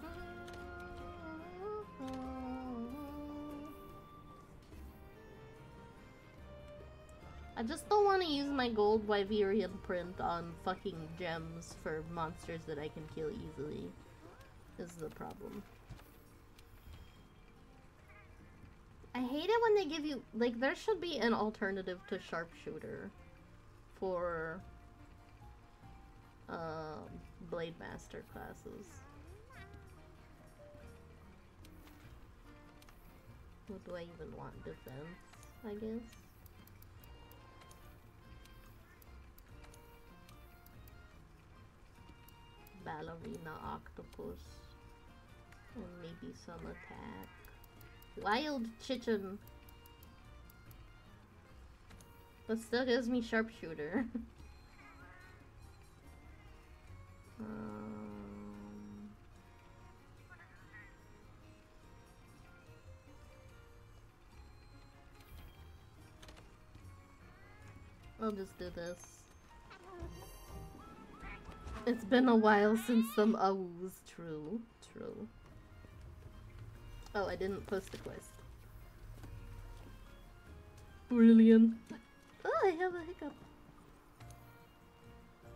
I just don't want to use my gold Wyverian print on fucking gems for monsters that I can kill easily. This is the problem. I hate it when they give you like there should be an alternative to sharpshooter for um, blade master classes. What do I even want? Defense, I guess. Ballerina octopus. And maybe some attack. Wild Chichen. But still gives me sharpshooter. um, I'll just do this. It's been a while since some awoo's true. True. Oh, I didn't post the quest. Brilliant. Oh, I have a hiccup.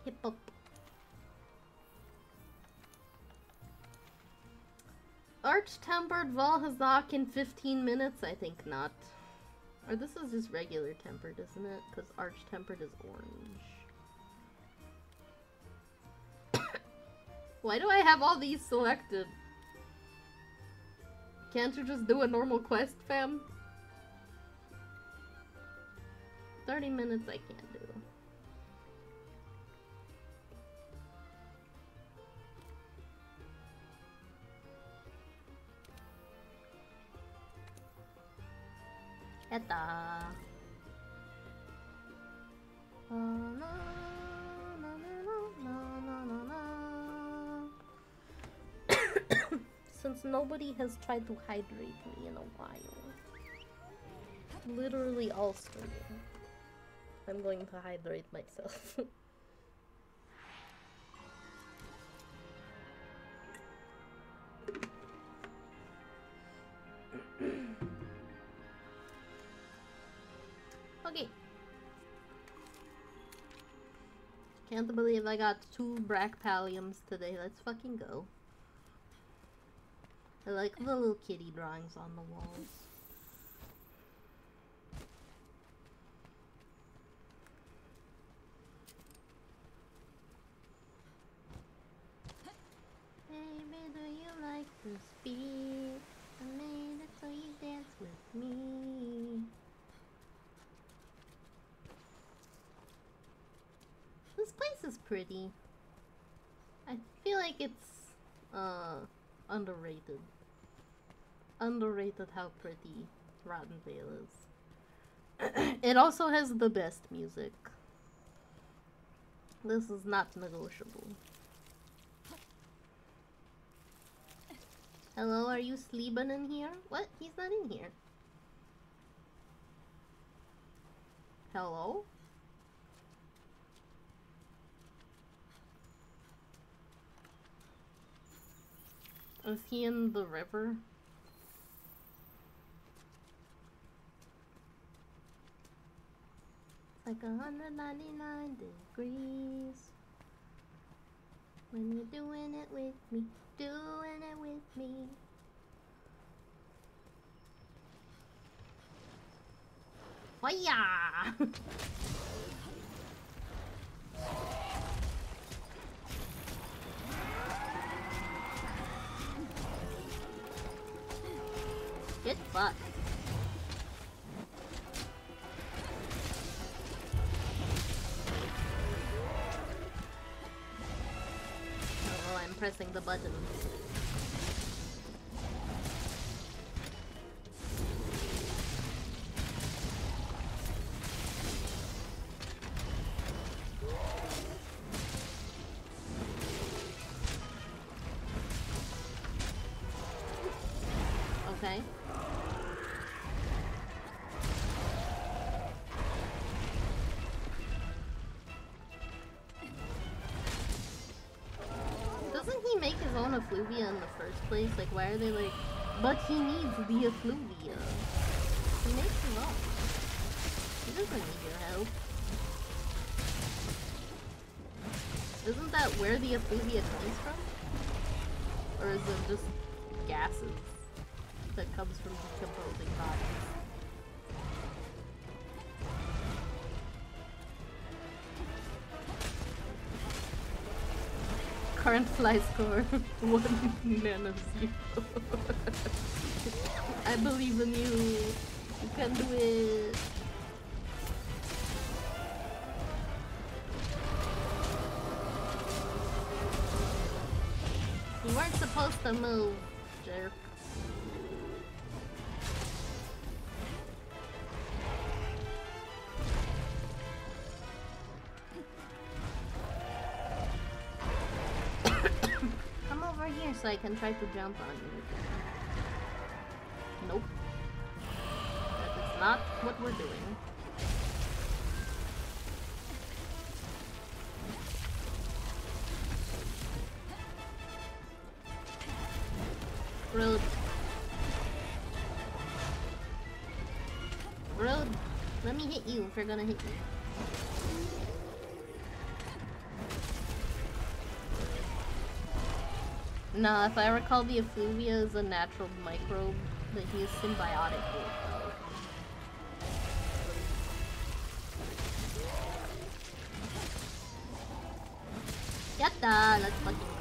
Hip up. Arch-tempered Vaal Hazak in 15 minutes? I think not. Or this is just regular tempered, isn't it? Because arch-tempered is orange. Why do I have all these selected? Can't you just do a normal quest, fam? 30 minutes I can't do. Etta. Oh, no. Since nobody has tried to hydrate me in a while. literally all streaming. I'm going to hydrate myself. okay. Can't believe I got two Bractaliums today. Let's fucking go. I like the little kitty drawings on the walls. Baby, do you like to speak? I made it so you dance with me. This place is pretty. I feel like it's uh underrated. Underrated how pretty Rotten Vale is. it also has the best music. This is not negotiable. Hello, are you sleeping in here? What? He's not in here. Hello? Is he in the river? Like 199 degrees When you're doing it with me Doing it with me Fire! Get fucked. Pressing the button. Why are they like, but he needs the effluvia? He makes his own. He doesn't need your help. Isn't that where the effluvia comes from? Or is it just gases that comes from decomposing bodies? Current fly score one man of zero. I believe in you. You can do it. You weren't supposed to move, so I can try to jump on you. Nope. That is not what we're doing. Rude. Rude. Let me hit you if you're gonna hit me. Nah, if I recall, the effluvia is a natural microbe that he is symbiotic with. Yatta! Let's fucking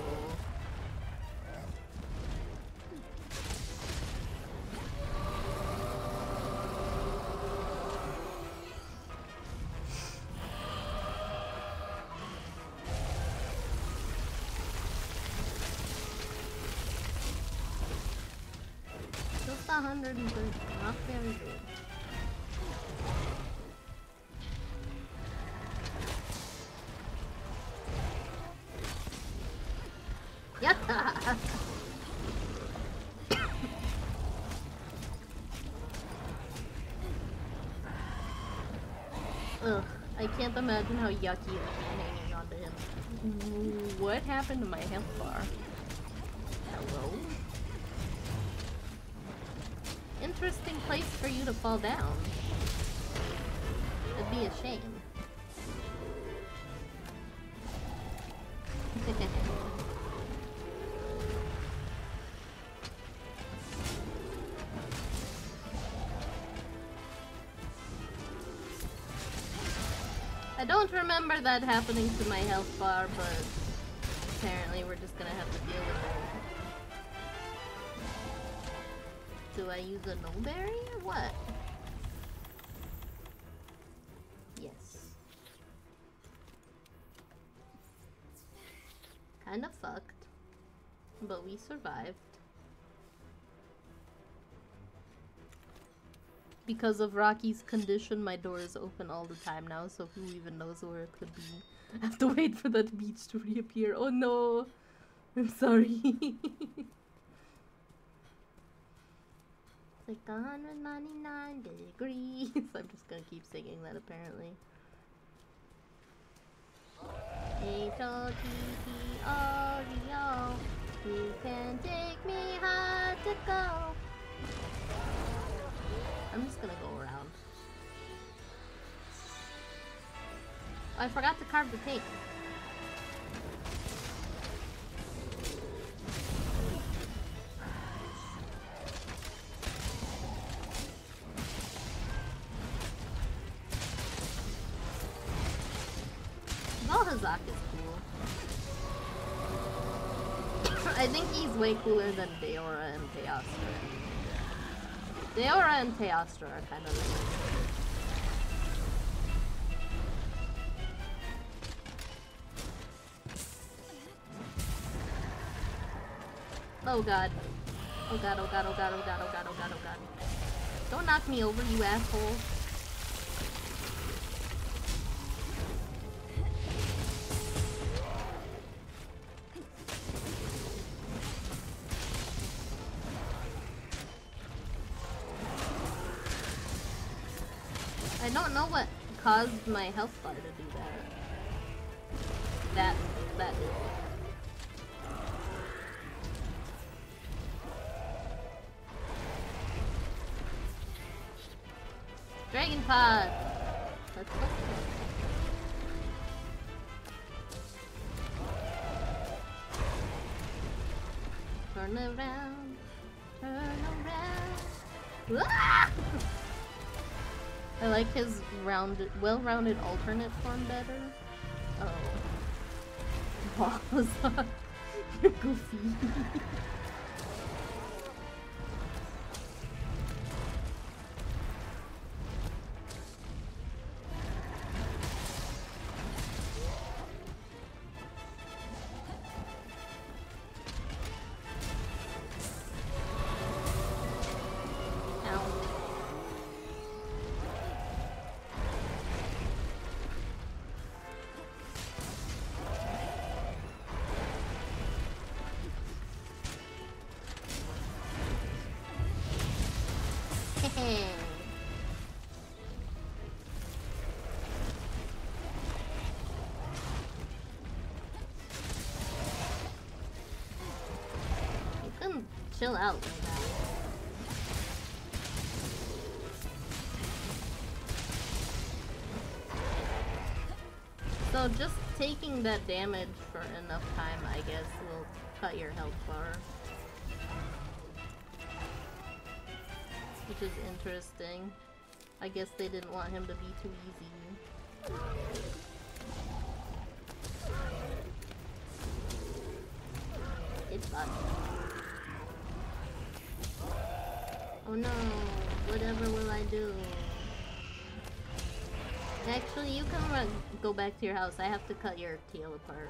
go. Just 130. Not very good. Ugh, I can't imagine how yucky be hanging onto him. What happened to my health bar? Hello? Interesting place for you to fall down. It'd be a shame. I don't remember that happening to my health bar, but apparently we're just gonna have to deal with it. Do I use a no berry or what? Yes. Kinda fucked. But we survived. because of Rocky's condition, my door is open all the time now, so who even knows where it could be. I have to wait for that beach to reappear. Oh no! I'm sorry. it's like 199 degrees. I'm just gonna keep singing that apparently. H-O-T-T-O-D-O You can take me hard to go I'm just gonna go around. Oh, I forgot to carve the cake. Cooler than Deora and Teostra. Deora and Teostra are kind of like... Oh god. Oh god, oh god, oh god, oh god, oh god, oh god, oh god. Oh Don't knock me over, you asshole. My health bar to do that. That, that is. Dragon Pod! Turn around, turn around. Ah! I like his rounded, well-rounded alternate form better. Oh. What? You're goofy. chill out. So just taking that damage for enough time, I guess, will cut your health bar. Which is interesting. I guess they didn't want him to be too easy. It's fun. Oh no, whatever will I do? Actually, you can run, go back to your house. I have to cut your tail apart.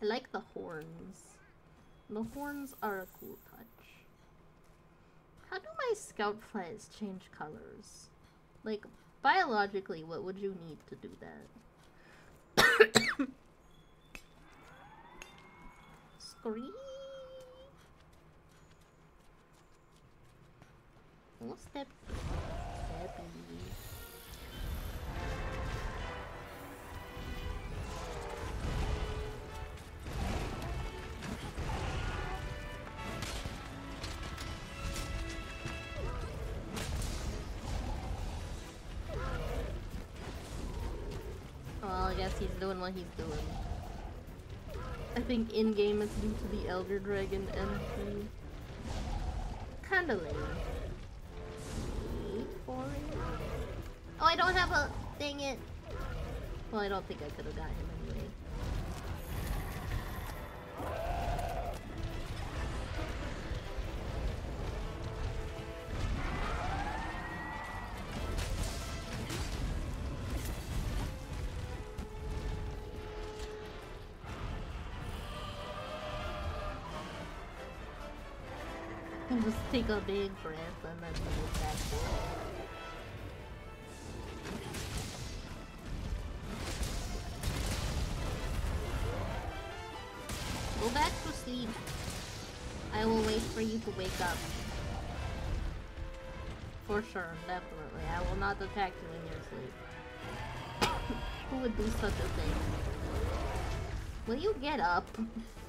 I like the horns. The horns are a cool touch. Scout flies change colors? Like, Biologically, what would you need to do that? Scream. Oh, step. Steppy. Doing what he's doing. I think in-game it's due to the Elder Dragon MP. Kinda lame. Wait for it. Oh, I don't have a... Dang it. Well, I don't think I could have got him take a big breath and then move back. Go back to sleep. I will wait for you to wake up. For sure, definitely. I will not attack you in your sleep. Who would do such a thing? Will you get up?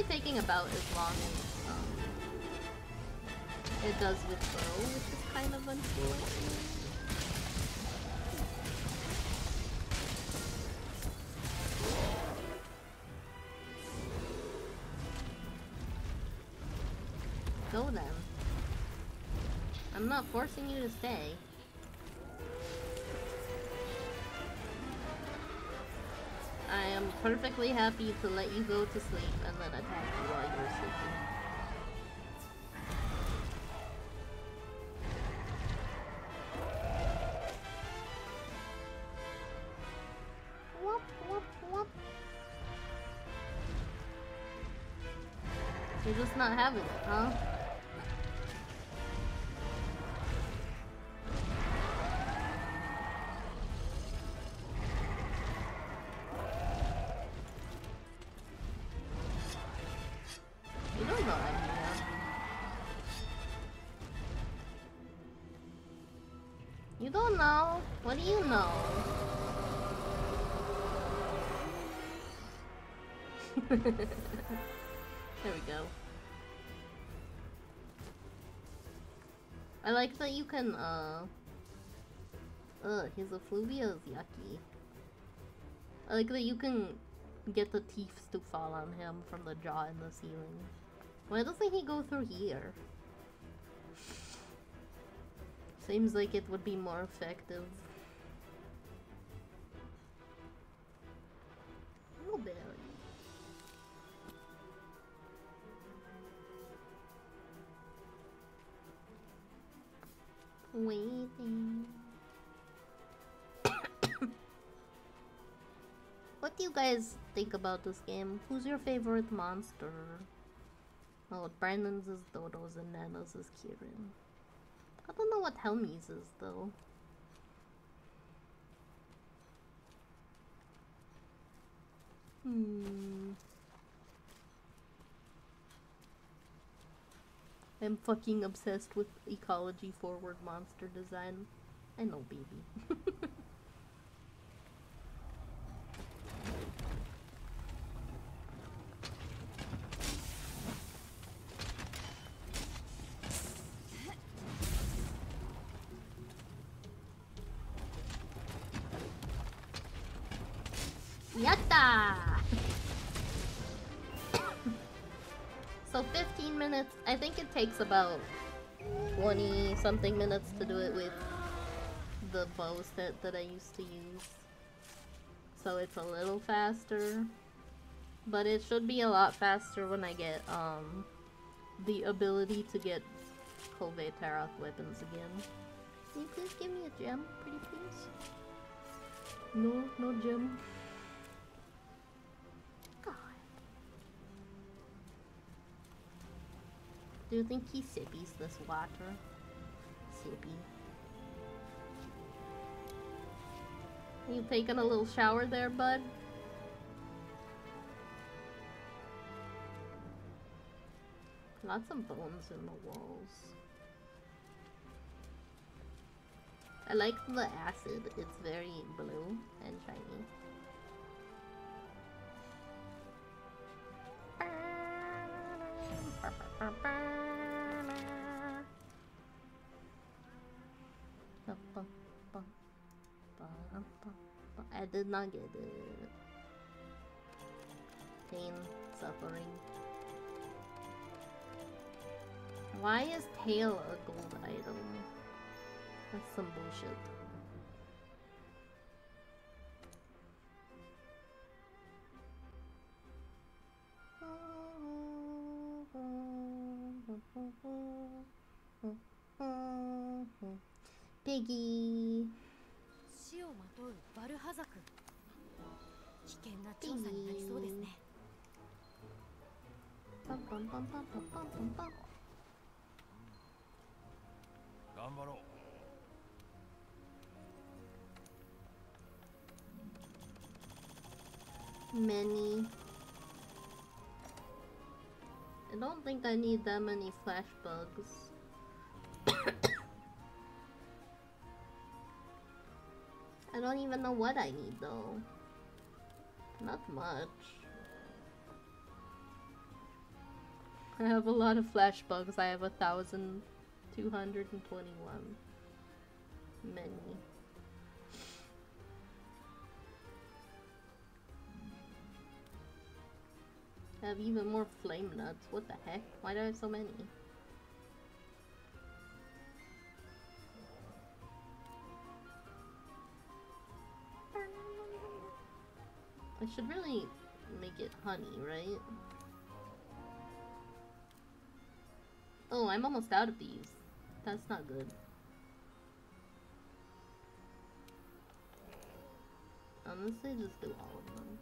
actually taking about as long as um, it does with bow, which is kind of unfortunate. Go then. I'm not forcing you to stay. Perfectly happy to let you go to sleep and then attack you while you're sleeping. Whoop, whoop, whoop. You're just not having it, huh? What do you know? there we go. I like that you can, uh... Ugh, his effluvia is yucky. I like that you can get the teeth to fall on him from the jaw in the ceiling. Why doesn't he go through here? Seems like it would be more effective. Guys think about this game? Who's your favorite monster? Oh, Brandon's is Dodo's and Nana's is Kirin. I don't know what Helmy's is though. Hmm. I'm fucking obsessed with ecology forward monster design. I know, baby. minutes, I think it takes about 20 something minutes to do it with the bow set that I used to use. So it's a little faster. But it should be a lot faster when I get um the ability to get Kulve Taroth weapons again. Can you please give me a gem, pretty please? No, no gem. Do you think he sippies this water? Sippy. You taking a little shower there, bud? Lots of bones in the walls. I like the acid. It's very blue and shiny. Ah. Did not get it. Pain, suffering. Why is tail a gold item? That's some bullshit. Piggy. 険な調査になりそうですね Bum, bum, bum, bum, bum, bum, bum, bum. 頑張ろう Many. I don't think I need that many flash bugs. I don't even know what I need though. Not much. I have a lot of flash bugs. I have a thousand two hundred and twenty-one. Many. I have even more flame nuts. What the heck? Why do I have so many? I should really make it honey, right? Oh, I'm almost out of these. That's not good. Honestly, just do all of them.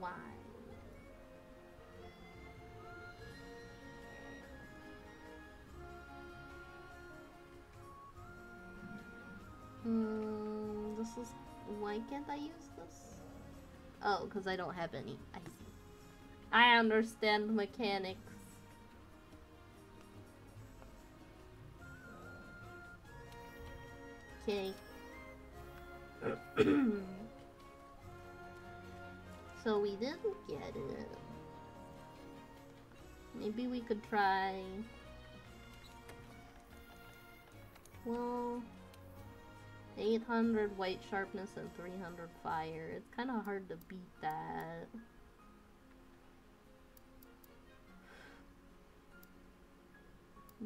Why? Why can't I use this? Oh, because I don't have any. I see. I understand mechanics. Okay. so we didn't get it. Maybe we could try... Well... 800 white sharpness and 300 fire. It's kind of hard to beat that.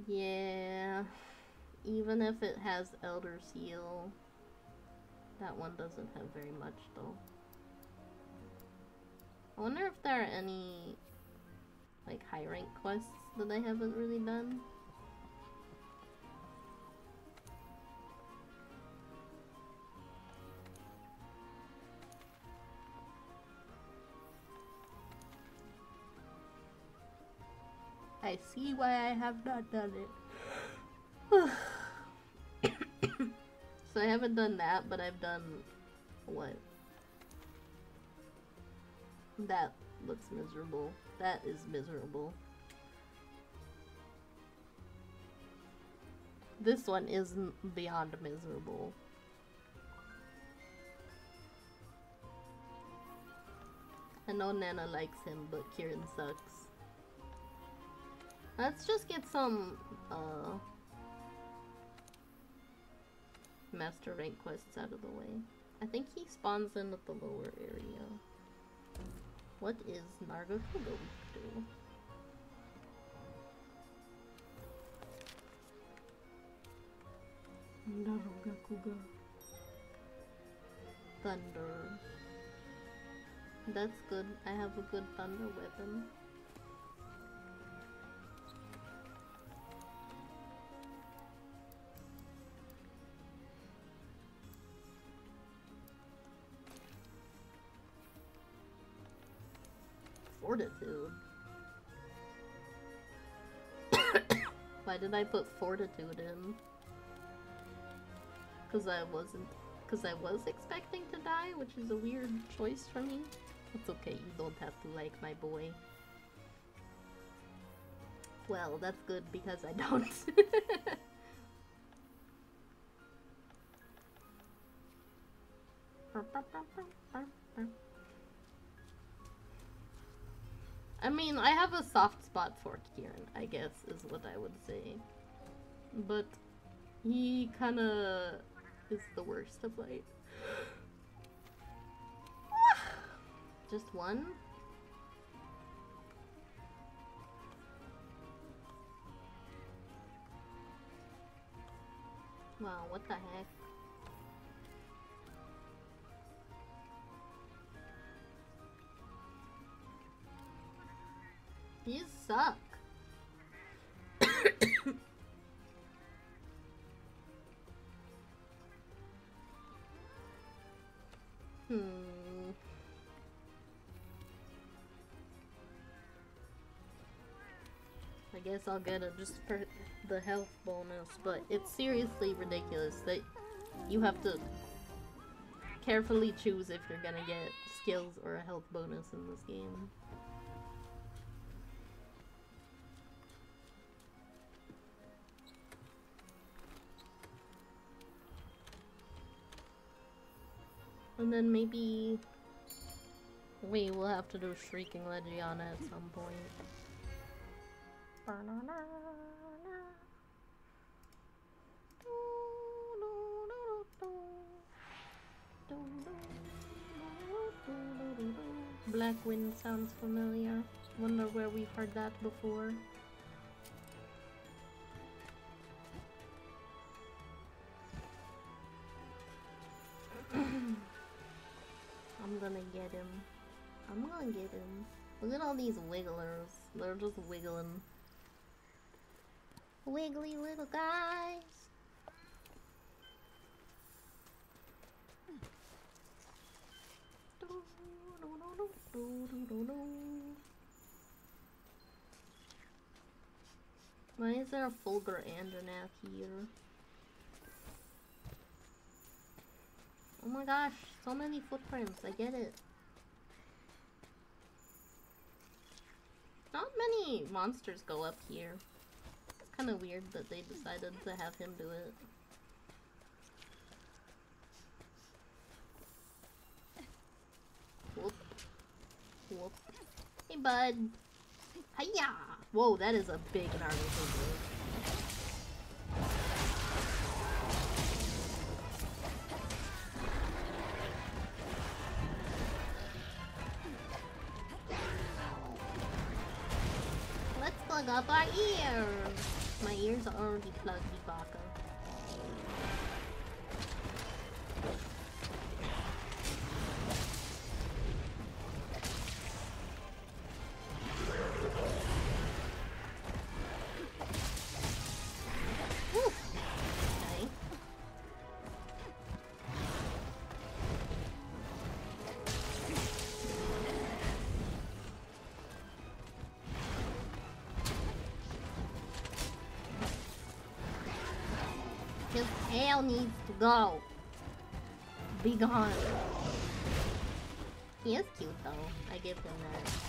Yeah, even if it has Elder Seal, that one doesn't have very much though. I wonder if there are any like high rank quests that I haven't really done. I see why I have not done it. so I haven't done that, but I've done what? That looks miserable. That is miserable. This one is beyond miserable. I know Nana likes him, but Kirin sucks. Let's just get some, uh, master rank quests out of the way. I think he spawns in at the lower area. What is Nargacuga do? Nargacuga. Thunder. That's good. I have a good thunder weapon. Fortitude. Why did I put fortitude in? Because I wasn't... Because I was expecting to die, which is a weird choice for me. It's okay, you don't have to like my boy. Well, that's good because I don't. I mean, I have a soft spot for Kirin, I guess, is what I would say. But he kinda is the worst of like. Just one? Wow, what the heck? You suck. hmm. I guess I'll get it just for the health bonus, but it's seriously ridiculous that you have to carefully choose if you're gonna get skills or a health bonus in this game. And then maybe we will have to do Shrieking Legiana at some point. Black Wind sounds familiar. Wonder where we've heard that before. Get him. I'm gonna get him. Look at all these wigglers. They're just wiggling. Wiggly little guys. Why is there a Fulgur and an here? Oh my gosh, so many footprints, I get it. Not many monsters go up here. It's kind of weird that they decided to have him do it. Whoop. Whoop. Hey, bud. Hiya! Whoa, that is a big Naruto plug up our ears. My ears are already plugged, Ibaka. Needs to go. Be gone. He is cute though. I give him that.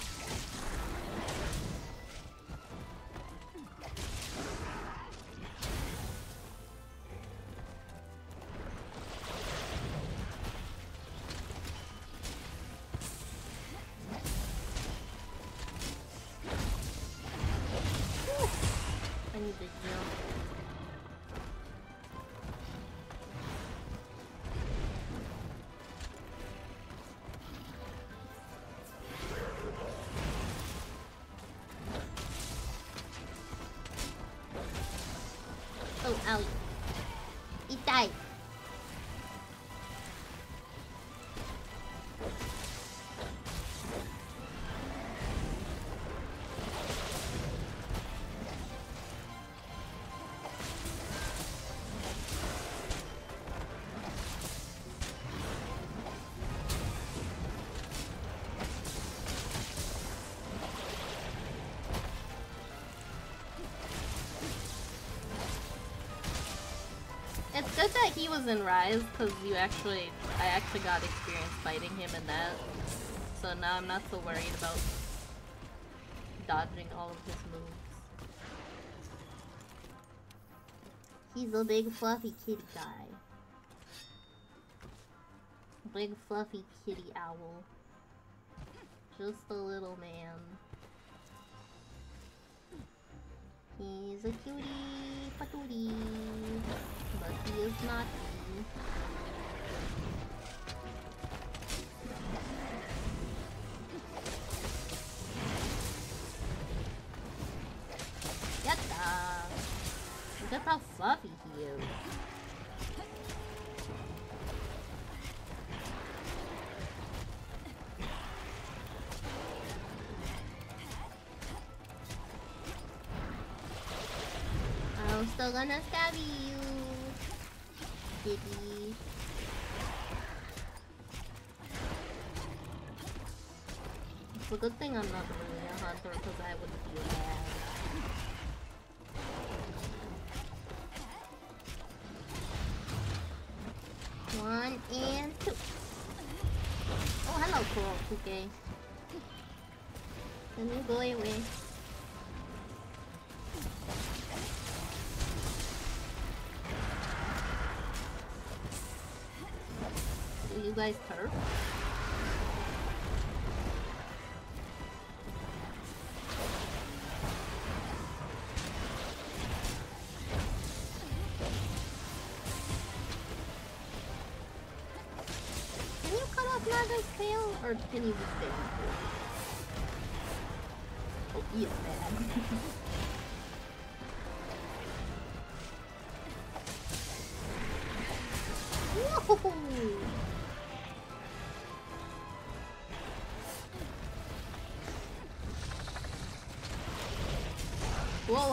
He was in Rise because you actually, I actually got experience fighting him in that. So now I'm not so worried about dodging all of his moves. He's a big fluffy kitty guy. Big fluffy kitty owl. Just a little man. He's a cutie patootie, but he is naughty. Yatta! Look at how fluffy he is. Gonna stab you, kitty. It's a good thing I'm not really a hunter because I would feel bad. One and two. Oh, hello, Coral Kuke. Can you go away? Turf? Can you cut off Naga's tail? Or can you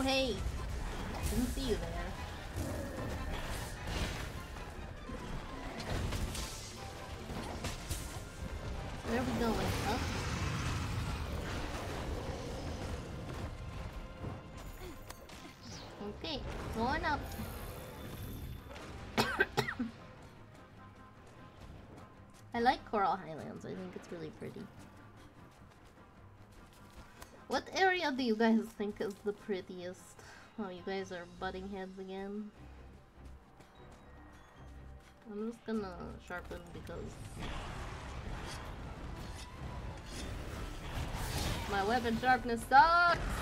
Whoa, hey! Didn't see you there. Where are we going? Up? Okay, going up. I like Coral Highlands. I think it's really pretty. Area do you guys think is the prettiest? Oh, you guys are butting heads again. I'm just gonna sharpen because my weapon sharpness sucks.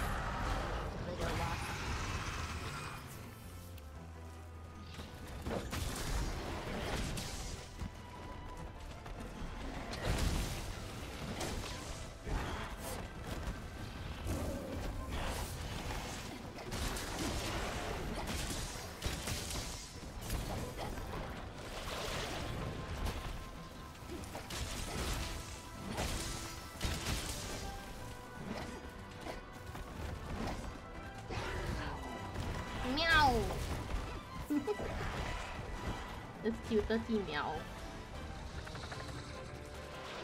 It's cute he meow.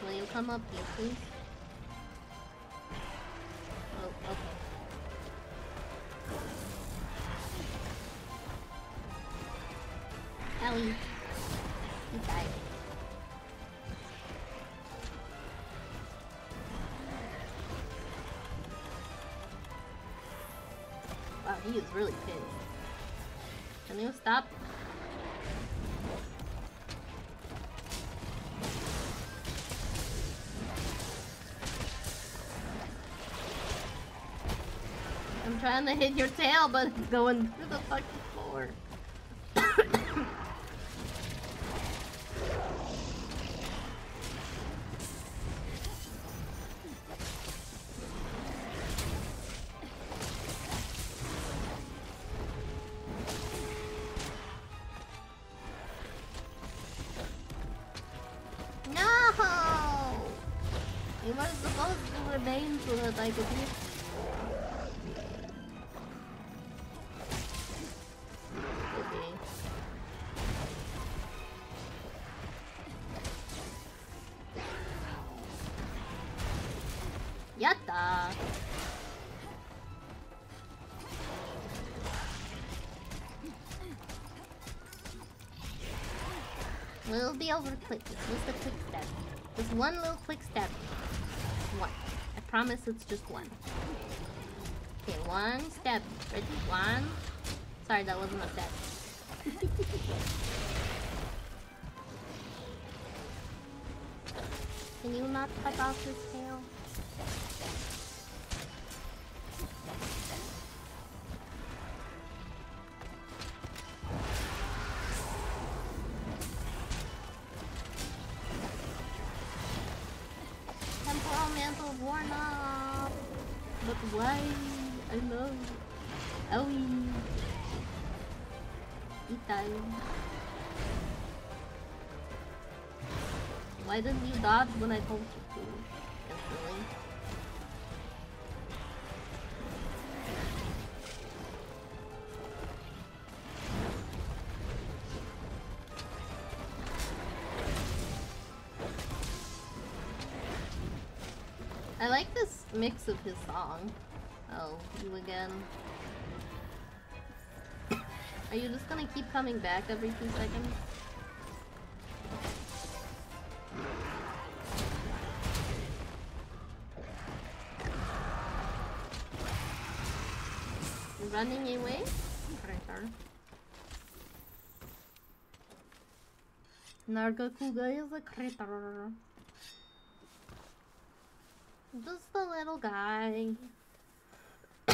Will you come up here, please? Trying to hit your tail, but it's going through the fucking quick. Just a quick step. Just one little quick step. One. I promise it's just one. Okay, one step. Ready? One. Sorry, that wasn't a step. Can you not cut off his tail? When I told you to? I like this mix of his song. Oh, you again. Are you just gonna keep coming back every two seconds? Nargacuga is a critter. Just a little guy.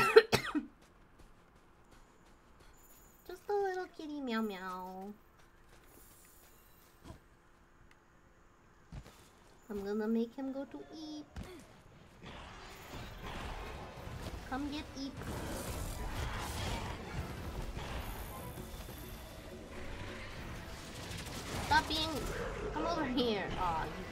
Just a little kitty meow meow. I'm gonna make him go to eat. Come get eat. Stop being. Come over here. Aw, you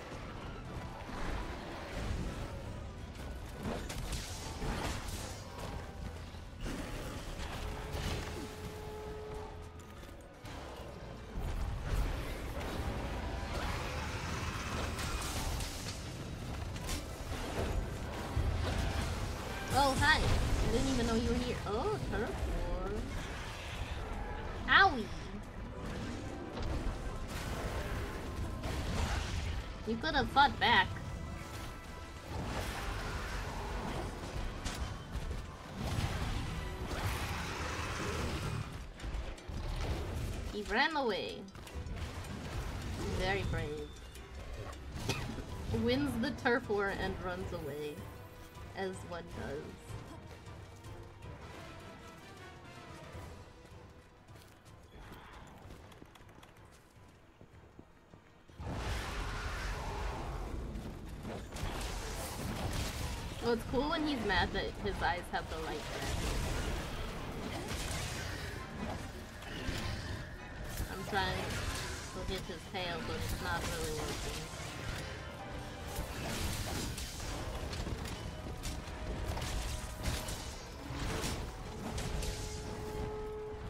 could have fought back. He ran away. Very brave. Wins the turf war and runs away as one does. He's mad that his eyes have the light red. I'm trying to hit his tail, but it's not really working.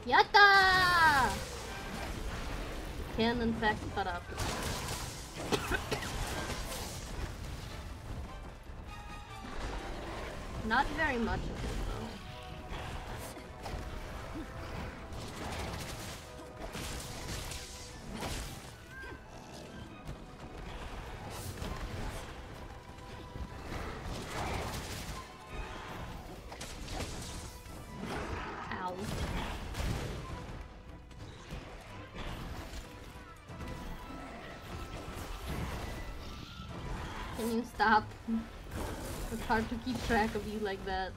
Yatta! Can in fact cut off. Not very much hard to keep track of you like that.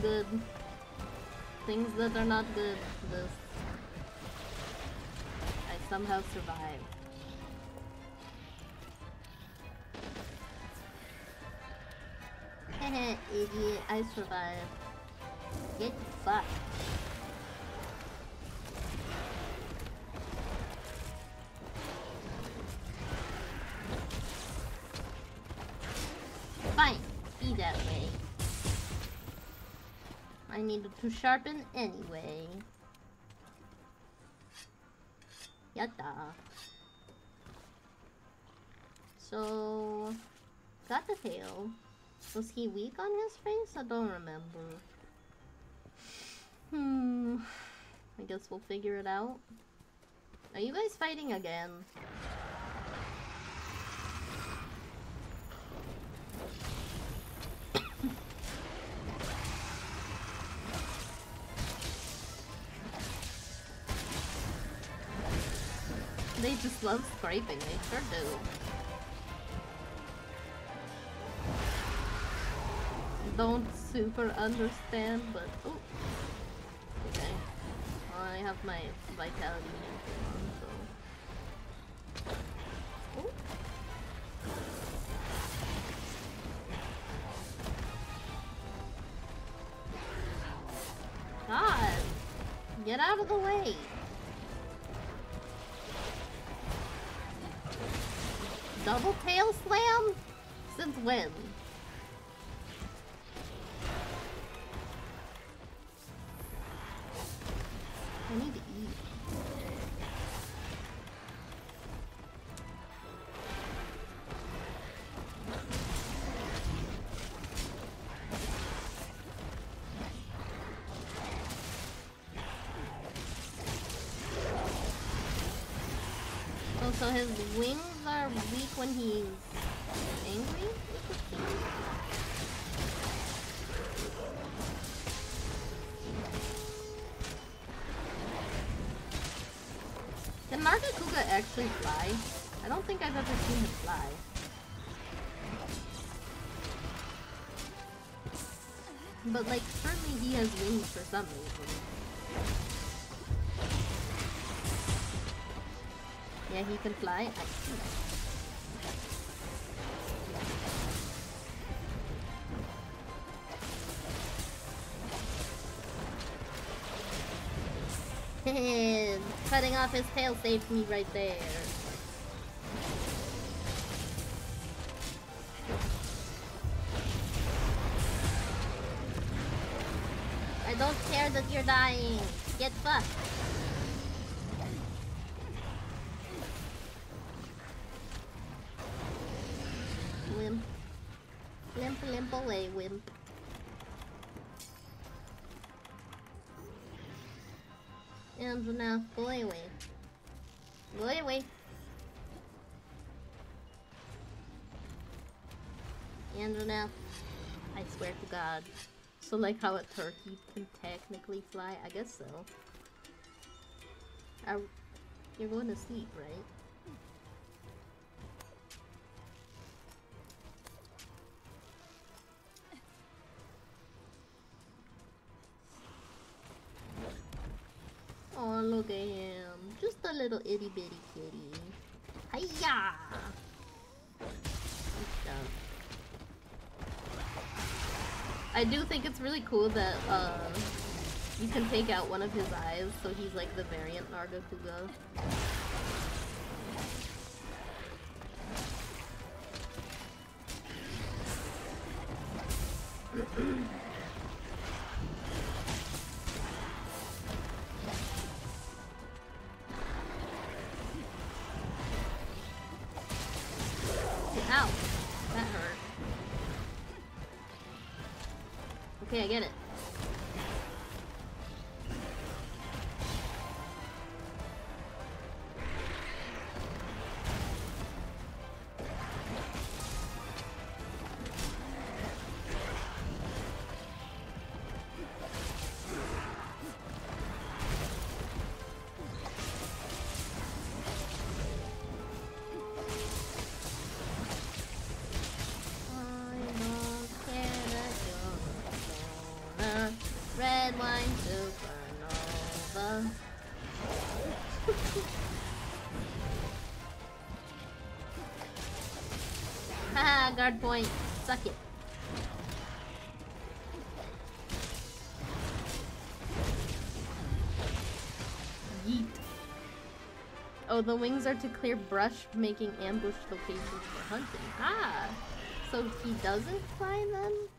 Good. Things that are not good. I needed to sharpen anyway. Yatta. So, got the tail. Was he weak on his face? I don't remember. Hmm. I guess we'll figure it out. Are you guys fighting again? Love scraping, they sure do. Don't super understand, but oh, okay. Well, I have my vitality on, so. God, get out of the way. Double tail slam? Since when? Actually fly? I don't think I've ever seen him fly. But like, certainly he has wings for some reason. Yeah, he can fly. I see that. Cutting off his tail saved me right there. I don't care that you're dying. Get fucked. God. So like how a turkey can technically fly? I guess so. Are, you're going to sleep, right? I do think it's really cool that uh, you can take out one of his eyes, so he's like the variant Nargacuga. Okay, Supernova. Haha, guard point. Suck it. Yeet. Oh, the wings are to clear brush, making ambush locations for hunting. Ah! So he doesn't fly then?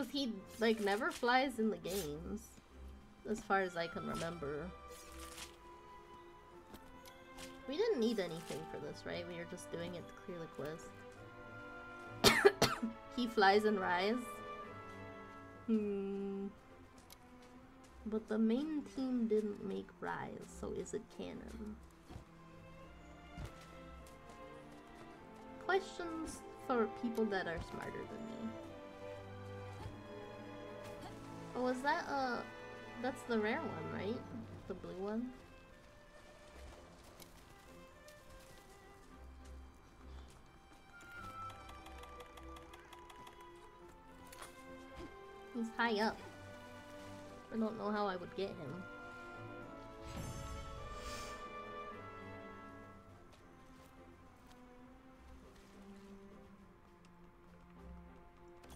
Because he, like, never flies in the games. As far as I can remember. We didn't need anything for this, right? We were just doing it to clear the quiz. he flies and rise. Hmm. But the main team didn't make Rise, so is it canon? Questions for people that are smarter than me. Was that, uh, that's the rare one, right? The blue one? He's high up. I don't know how I would get him.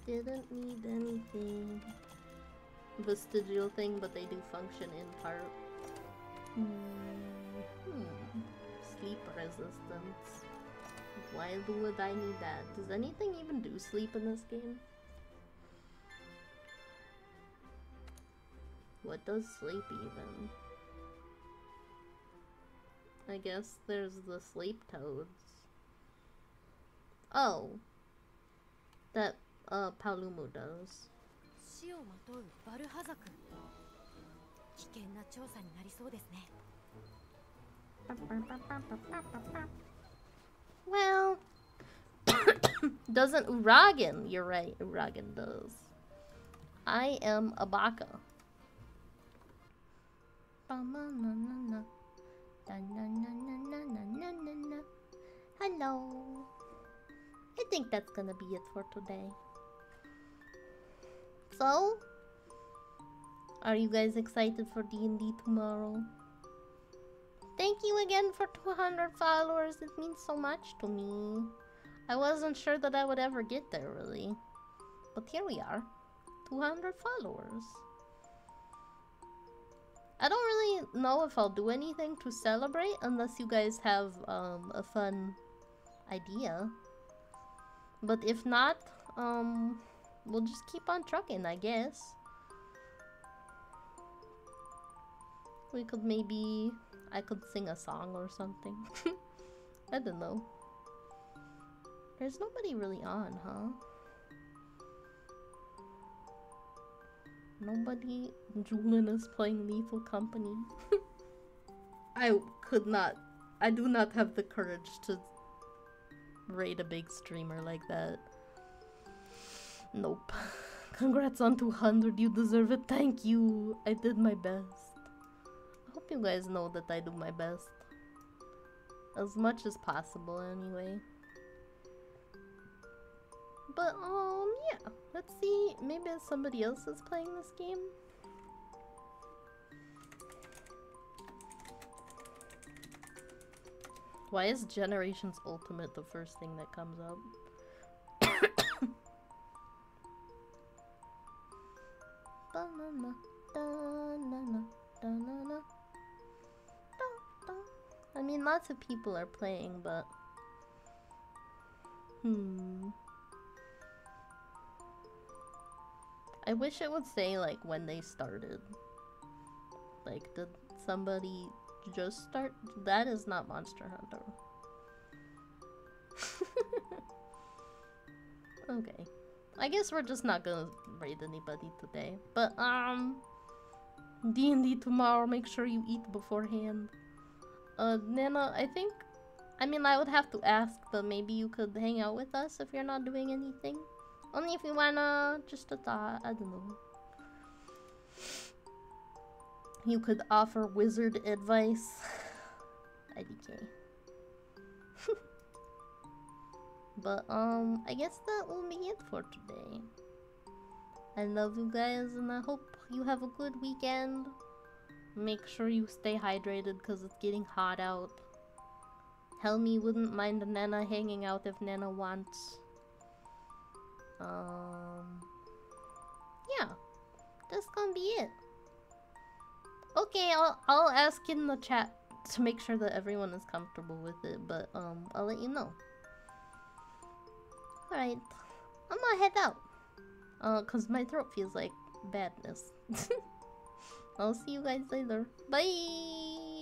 Didn't need anything. Vestigial thing, but they do function in part. Hmm. hmm. Sleep resistance. Why would I need that? Does anything even do sleep in this game? What does sleep even? I guess there's the sleep toads. Oh. That, uh, Paolumu does. Well, doesn't Uragaan? You're right, Uragaan does. I am a baka. Hello. I think that's gonna be it for today. So, are you guys excited for D&D tomorrow? Thank you again for 200 followers. It means so much to me. I wasn't sure that I would ever get there, really. But here we are. 200 followers. I don't really know if I'll do anything to celebrate unless you guys have um, a fun idea. But if not, um, we'll just keep on trucking, I guess. We could maybe... I could sing a song or something. I don't know. There's nobody really on, huh? Nobody. Julian is playing Lethal Company. I could not. I do not have the courage to raid a big streamer like that. Nope. Congrats on 200, you deserve it. Thank you. I did my best. I hope you guys know that I do my best. As much as possible, anyway. But, um, yeah. Let's see. Maybe somebody else is playing this game. Why is Generations Ultimate the first thing that comes up? I mean, lots of people are playing, but... Hmm... I wish it would say like when they started. Like did somebody just start? That is not Monster Hunter. okay. I guess we're just not gonna raid anybody today. But um D&D tomorrow, make sure you eat beforehand. Uh Nana, I think I mean I would have to ask, but maybe you could hang out with us if you're not doing anything. Only if you wanna, just a thought, I don't know. You could offer wizard advice. IDK. But, um, I guess that will be it for today. I love you guys and I hope you have a good weekend. Make sure you stay hydrated because it's getting hot out. Helmy wouldn't mind Nana hanging out if Nana wants. Um, yeah, that's gonna be it. Okay, I'll I'll ask in the chat to make sure that everyone is comfortable with it, but um, I'll let you know. All right, I'm gonna head out. Uh, cause my throat feels like badness. I'll see you guys later. Bye.